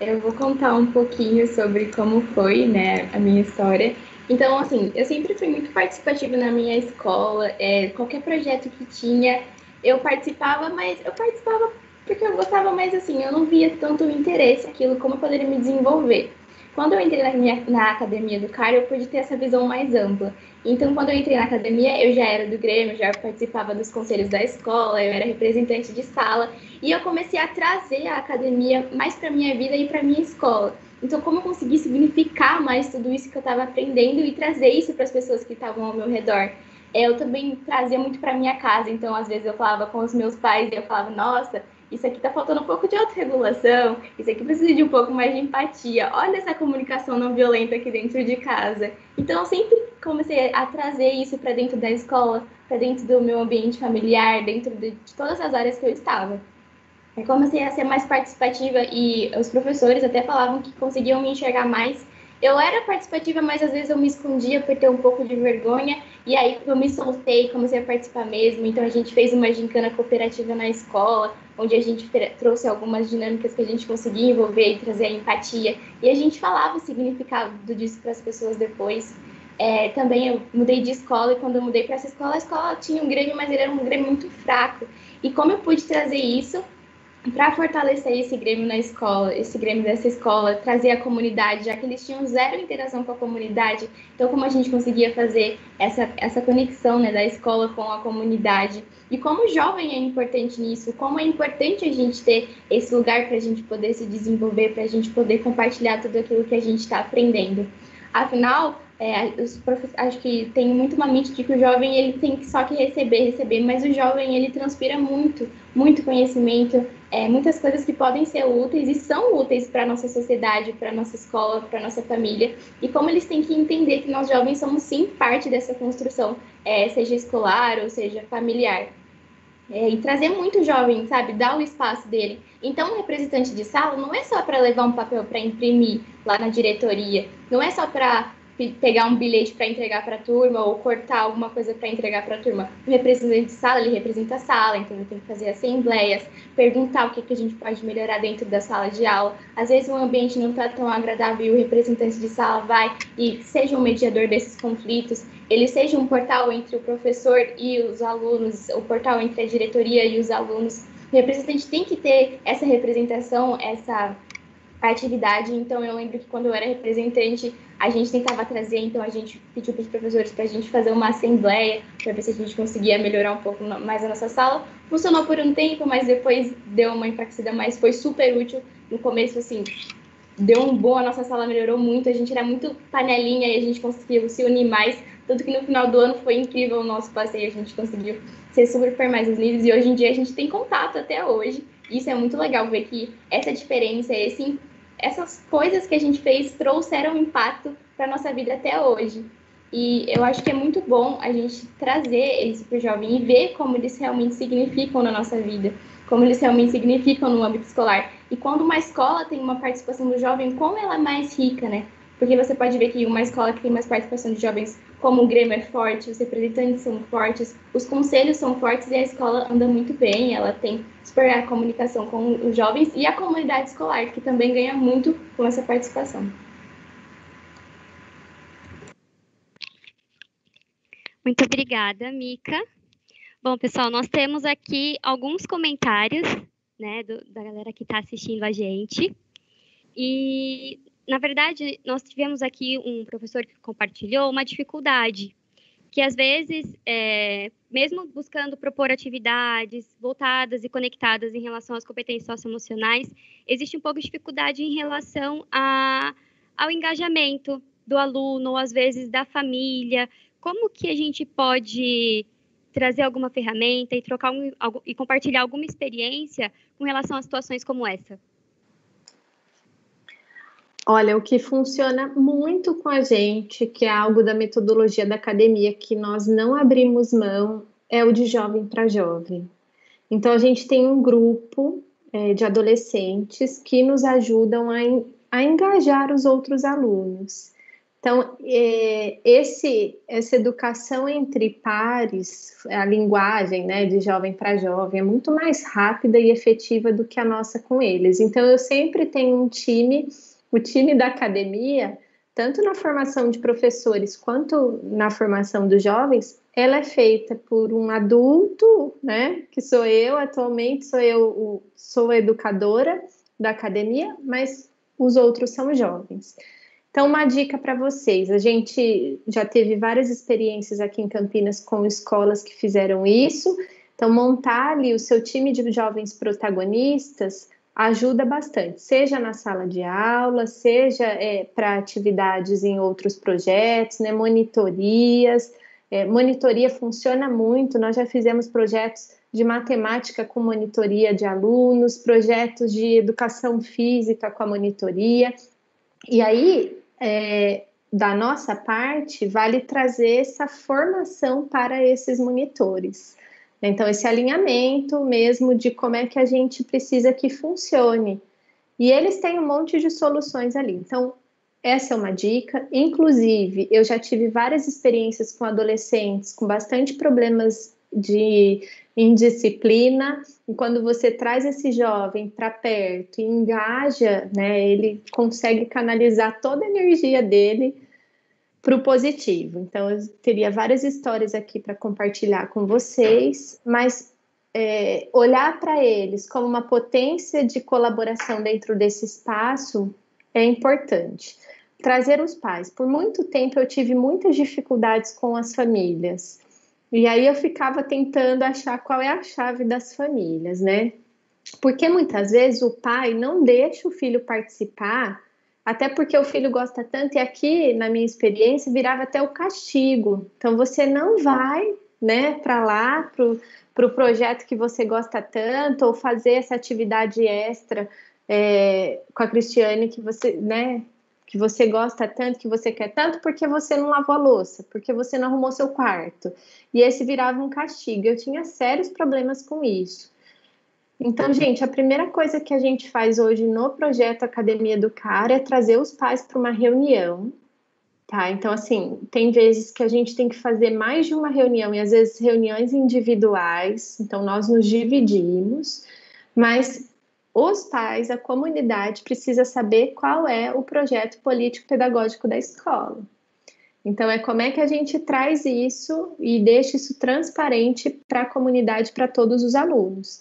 eu vou contar um pouquinho sobre como foi, né, a minha história. Então, assim, eu sempre fui muito participativa na minha escola, é, qualquer projeto que tinha, eu participava, mas eu participava porque eu gostava mais, assim, eu não via tanto interesse aquilo, como eu poderia me desenvolver. Quando eu entrei na, minha, na academia do CAR, eu pude ter essa visão mais ampla. Então, quando eu entrei na academia, eu já era do Grêmio, já participava dos conselhos da escola, eu era representante de sala, e eu comecei a trazer a academia mais para minha vida e para minha escola. Então, como eu consegui significar mais tudo isso que eu estava aprendendo e trazer isso para as pessoas que estavam ao meu redor? É, eu também trazia muito para minha casa, então às vezes eu falava com os meus pais e eu falava, nossa, isso aqui está faltando um pouco de autorregulação, isso aqui precisa de um pouco mais de empatia. Olha essa comunicação não violenta aqui dentro de casa. Então, eu sempre comecei a trazer isso para dentro da escola, para dentro do meu ambiente familiar, dentro de, de todas as áreas que eu estava. Eu comecei a ser mais participativa e os professores até falavam que conseguiam me enxergar mais eu era participativa, mas às vezes eu me escondia por ter um pouco de vergonha. E aí eu me soltei, comecei a participar mesmo. Então a gente fez uma gincana cooperativa na escola, onde a gente trouxe algumas dinâmicas que a gente conseguia envolver e trazer a empatia. E a gente falava o significado disso para as pessoas depois. É, também eu mudei de escola e quando eu mudei para essa escola, a escola tinha um grêmio, mas ele era um grêmio muito fraco. E como eu pude trazer isso para fortalecer esse grêmio na escola, esse grêmio dessa escola, trazer a comunidade, já que eles tinham zero interação com a comunidade, então como a gente conseguia fazer essa, essa conexão né, da escola com a comunidade, e como jovem é importante nisso, como é importante a gente ter esse lugar para a gente poder se desenvolver, para a gente poder compartilhar tudo aquilo que a gente está aprendendo. Afinal, é, acho que tem muito uma mente de que o jovem ele tem que só que receber, receber, mas o jovem ele transpira muito, muito conhecimento, é, muitas coisas que podem ser úteis e são úteis para a nossa sociedade, para a nossa escola, para a nossa família, e como eles têm que entender que nós jovens somos sim parte dessa construção, é, seja escolar ou seja familiar. É, e trazer muito jovem, sabe? Dar o espaço dele. Então, o representante de sala não é só para levar um papel para imprimir lá na diretoria, não é só para pegar um bilhete para entregar para a turma ou cortar alguma coisa para entregar para a turma. O representante de sala, ele representa a sala, então ele tem que fazer assembleias, perguntar o que, que a gente pode melhorar dentro da sala de aula. Às vezes o ambiente não está tão agradável e o representante de sala vai e seja um mediador desses conflitos, ele seja um portal entre o professor e os alunos, o portal entre a diretoria e os alunos. O representante tem que ter essa representação, essa atividade. Então, eu lembro que quando eu era representante, a gente tentava trazer, então a gente pediu para os professores para a gente fazer uma assembleia para ver se a gente conseguia melhorar um pouco mais a nossa sala. Funcionou por um tempo, mas depois deu uma enfraquecida, mas foi super útil. No começo, assim, deu um bom, a nossa sala melhorou muito, a gente era muito panelinha e a gente conseguiu se unir mais. Tanto que no final do ano foi incrível o nosso passeio, a gente conseguiu ser super mais unidos e hoje em dia a gente tem contato até hoje. Isso é muito legal ver que essa diferença, esse essas coisas que a gente fez trouxeram impacto para nossa vida até hoje. E eu acho que é muito bom a gente trazer isso para o jovem e ver como eles realmente significam na nossa vida, como eles realmente significam no âmbito escolar. E quando uma escola tem uma participação do jovem, como ela é mais rica, né? Porque você pode ver que uma escola que tem mais participação de jovens, como o Grêmio é forte, os representantes são fortes, os conselhos são fortes e a escola anda muito bem, ela tem super a comunicação com os jovens e a comunidade escolar, que também ganha muito com essa participação. Muito obrigada, Mica. Bom, pessoal, nós temos aqui alguns comentários né, do, da galera que está assistindo a gente. E na verdade, nós tivemos aqui um professor que compartilhou uma dificuldade, que às vezes, é, mesmo buscando propor atividades voltadas e conectadas em relação às competências socioemocionais, existe um pouco de dificuldade em relação a, ao engajamento do aluno, ou às vezes da família. Como que a gente pode trazer alguma ferramenta e trocar um, e compartilhar alguma experiência com relação a situações como essa? Olha, o que funciona muito com a gente, que é algo da metodologia da academia, que nós não abrimos mão, é o de jovem para jovem. Então, a gente tem um grupo é, de adolescentes que nos ajudam a, a engajar os outros alunos. Então, é, esse, essa educação entre pares, a linguagem né, de jovem para jovem, é muito mais rápida e efetiva do que a nossa com eles. Então, eu sempre tenho um time o time da academia, tanto na formação de professores quanto na formação dos jovens, ela é feita por um adulto, né, que sou eu atualmente, sou eu, sou educadora da academia, mas os outros são jovens. Então, uma dica para vocês: a gente já teve várias experiências aqui em Campinas com escolas que fizeram isso. Então, montar ali o seu time de jovens protagonistas ajuda bastante, seja na sala de aula, seja é, para atividades em outros projetos, né, monitorias. É, monitoria funciona muito, nós já fizemos projetos de matemática com monitoria de alunos, projetos de educação física com a monitoria. E aí, é, da nossa parte, vale trazer essa formação para esses monitores. Então, esse alinhamento mesmo de como é que a gente precisa que funcione. E eles têm um monte de soluções ali. Então, essa é uma dica. Inclusive, eu já tive várias experiências com adolescentes com bastante problemas de indisciplina. E quando você traz esse jovem para perto e engaja, né, ele consegue canalizar toda a energia dele para o positivo. Então, eu teria várias histórias aqui para compartilhar com vocês, mas é, olhar para eles como uma potência de colaboração dentro desse espaço é importante. Trazer os pais. Por muito tempo eu tive muitas dificuldades com as famílias. E aí eu ficava tentando achar qual é a chave das famílias, né? Porque muitas vezes o pai não deixa o filho participar, até porque o filho gosta tanto, e aqui, na minha experiência, virava até o castigo. Então você não vai, né, para lá, pro para o projeto que você gosta tanto, ou fazer essa atividade extra é, com a Cristiane que você, né, que você gosta tanto, que você quer tanto, porque você não lavou a louça, porque você não arrumou seu quarto. E esse virava um castigo. Eu tinha sérios problemas com isso. Então, gente, a primeira coisa que a gente faz hoje no projeto Academia do Cara é trazer os pais para uma reunião Tá, então assim, tem vezes que a gente tem que fazer mais de uma reunião e às vezes reuniões individuais, então nós nos dividimos, mas os pais, a comunidade precisa saber qual é o projeto político-pedagógico da escola. Então, é como é que a gente traz isso e deixa isso transparente para a comunidade, para todos os alunos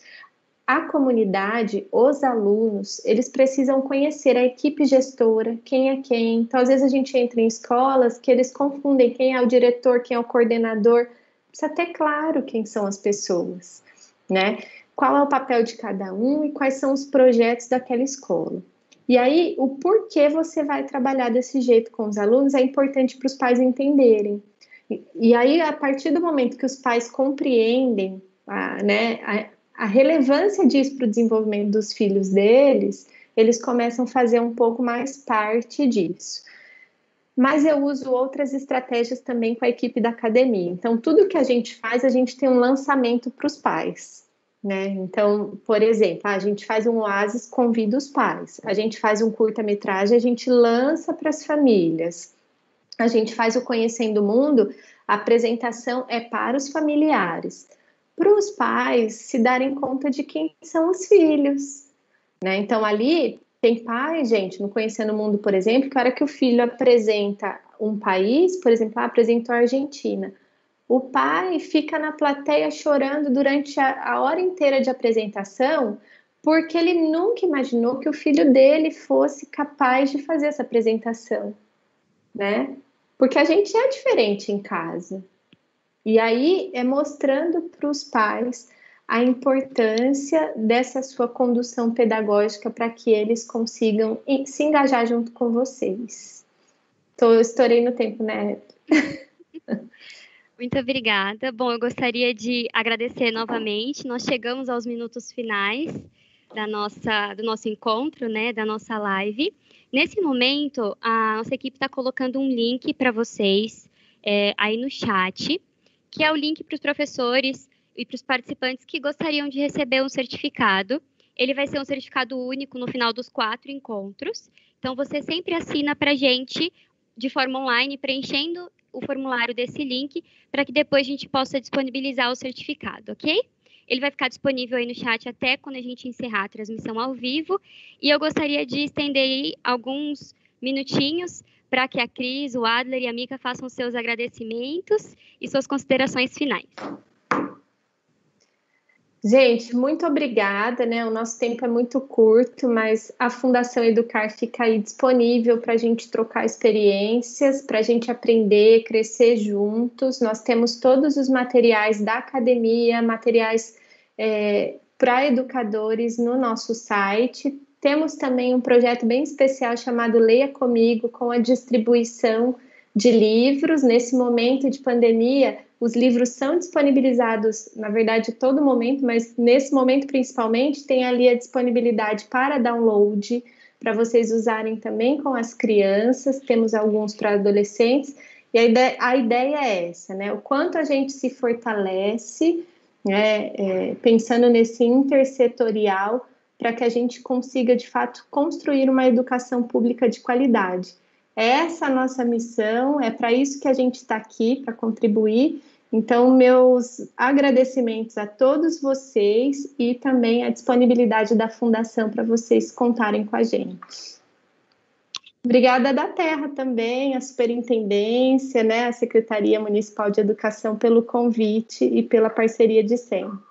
a comunidade, os alunos, eles precisam conhecer a equipe gestora, quem é quem. Então, às vezes a gente entra em escolas que eles confundem quem é o diretor, quem é o coordenador. Precisa ter claro quem são as pessoas, né? Qual é o papel de cada um e quais são os projetos daquela escola. E aí, o porquê você vai trabalhar desse jeito com os alunos é importante para os pais entenderem. E, e, aí, a partir do momento que os pais compreendem a, né, a, a relevância disso para o desenvolvimento dos filhos deles, eles começam a fazer um pouco mais parte disso. Mas eu uso outras estratégias também com a equipe da academia. Então, tudo que a gente faz, a gente tem um lançamento para os pais. Né? Então, por exemplo, a gente faz um oásis, convida os pais. A gente faz um curta-metragem, a gente lança para as famílias. A gente faz o Conhecendo o Mundo, a apresentação é para os familiares para os pais se darem conta de quem são os filhos. Né? Então, ali tem pai, gente, no Conhecendo o Mundo, por exemplo, que a hora que o filho apresenta um país, por exemplo, ah, apresentou a Argentina, o pai fica na plateia chorando durante a, a hora inteira de apresentação, porque ele nunca imaginou que o filho dele fosse capaz de fazer essa apresentação, né? Porque a gente é diferente em casa. E aí é mostrando para os pais a importância dessa sua condução pedagógica para que eles consigam se engajar junto com vocês. Tô, estourei no tempo, né? *laughs* Muito obrigada. Bom, eu gostaria de agradecer novamente. Nós chegamos aos minutos finais da nossa, do nosso encontro, né, da nossa live. Nesse momento, a nossa equipe está colocando um link para vocês é, aí no chat que é o link para os professores e para os participantes que gostariam de receber um certificado. Ele vai ser um certificado único no final dos quatro encontros. Então, você sempre assina para a gente de forma online, preenchendo o formulário desse link, para que depois a gente possa disponibilizar o certificado, ok? Ele vai ficar disponível aí no chat até quando a gente encerrar a transmissão ao vivo. E eu gostaria de estender alguns minutinhos para que a Cris, o Adler e a Mica façam seus agradecimentos e suas considerações finais. Gente, muito obrigada, né? O nosso tempo é muito curto, mas a Fundação Educar fica aí disponível para a gente trocar experiências, para a gente aprender, crescer juntos. Nós temos todos os materiais da academia, materiais é, para educadores no nosso site. Temos também um projeto bem especial chamado Leia Comigo, com a distribuição de livros. Nesse momento de pandemia, os livros são disponibilizados, na verdade, todo momento, mas nesse momento principalmente, tem ali a disponibilidade para download, para vocês usarem também com as crianças. Temos alguns para adolescentes. E a ideia, a ideia é essa, né? O quanto a gente se fortalece, né? É, pensando nesse intersetorial para que a gente consiga, de fato, construir uma educação pública de qualidade. Essa é a nossa missão, é para isso que a gente está aqui, para contribuir. Então, meus agradecimentos a todos vocês e também a disponibilidade da Fundação para vocês contarem com a gente. Obrigada da Terra também, a Superintendência, né, a Secretaria Municipal de Educação pelo convite e pela parceria de sempre.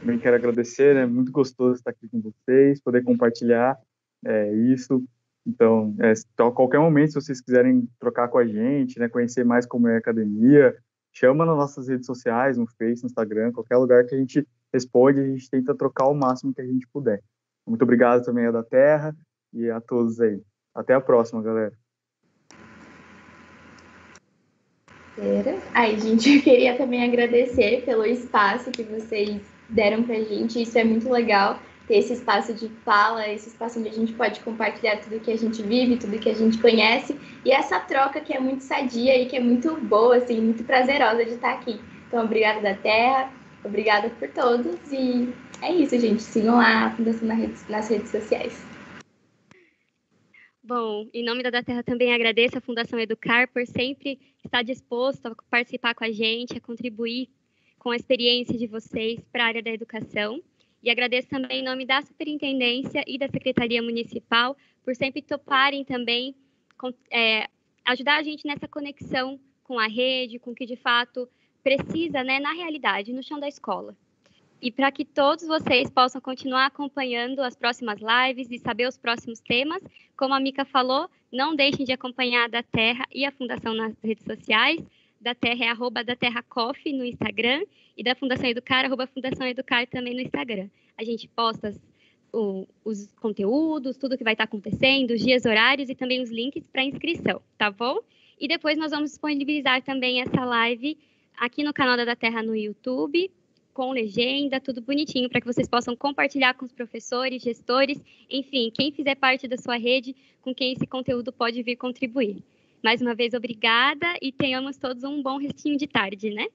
Também quero agradecer, é né? muito gostoso estar aqui com vocês, poder compartilhar é, isso. Então, é, a qualquer momento, se vocês quiserem trocar com a gente, né, conhecer mais como é a academia, chama nas nossas redes sociais, no Face, no Instagram, qualquer lugar que a gente responde, a gente tenta trocar o máximo que a gente puder. Muito obrigado também a da Terra e a todos aí. Até a próxima, galera. Ai, gente, eu queria também agradecer pelo espaço que vocês deram pra gente. Isso é muito legal, ter esse espaço de fala, esse espaço onde a gente pode compartilhar tudo que a gente vive, tudo que a gente conhece. E essa troca que é muito sadia e que é muito boa, assim, muito prazerosa de estar aqui. Então, obrigada da Terra, obrigada por todos. E é isso, gente. Sigam lá a Fundação nas redes sociais. Bom, em nome da Terra também agradeço a Fundação Educar por sempre estar disposto a participar com a gente, a contribuir com a experiência de vocês para a área da educação. E agradeço também em nome da Superintendência e da Secretaria Municipal por sempre toparem também é, ajudar a gente nessa conexão com a rede, com o que de fato precisa, né, na realidade, no chão da escola. E para que todos vocês possam continuar acompanhando as próximas lives e saber os próximos temas, como a Mica falou, não deixem de acompanhar a da Terra e a Fundação nas redes sociais. Da Terra é arroba da Terra Coffee no Instagram e da Fundação Educar, arroba Fundação Educar também no Instagram. A gente posta o, os conteúdos, tudo que vai estar acontecendo, os dias, horários e também os links para inscrição, tá bom? E depois nós vamos disponibilizar também essa live aqui no canal da Terra no YouTube com legenda, tudo bonitinho, para que vocês possam compartilhar com os professores, gestores, enfim, quem fizer parte da sua rede, com quem esse conteúdo pode vir contribuir. Mais uma vez, obrigada e tenhamos todos um bom restinho de tarde, né?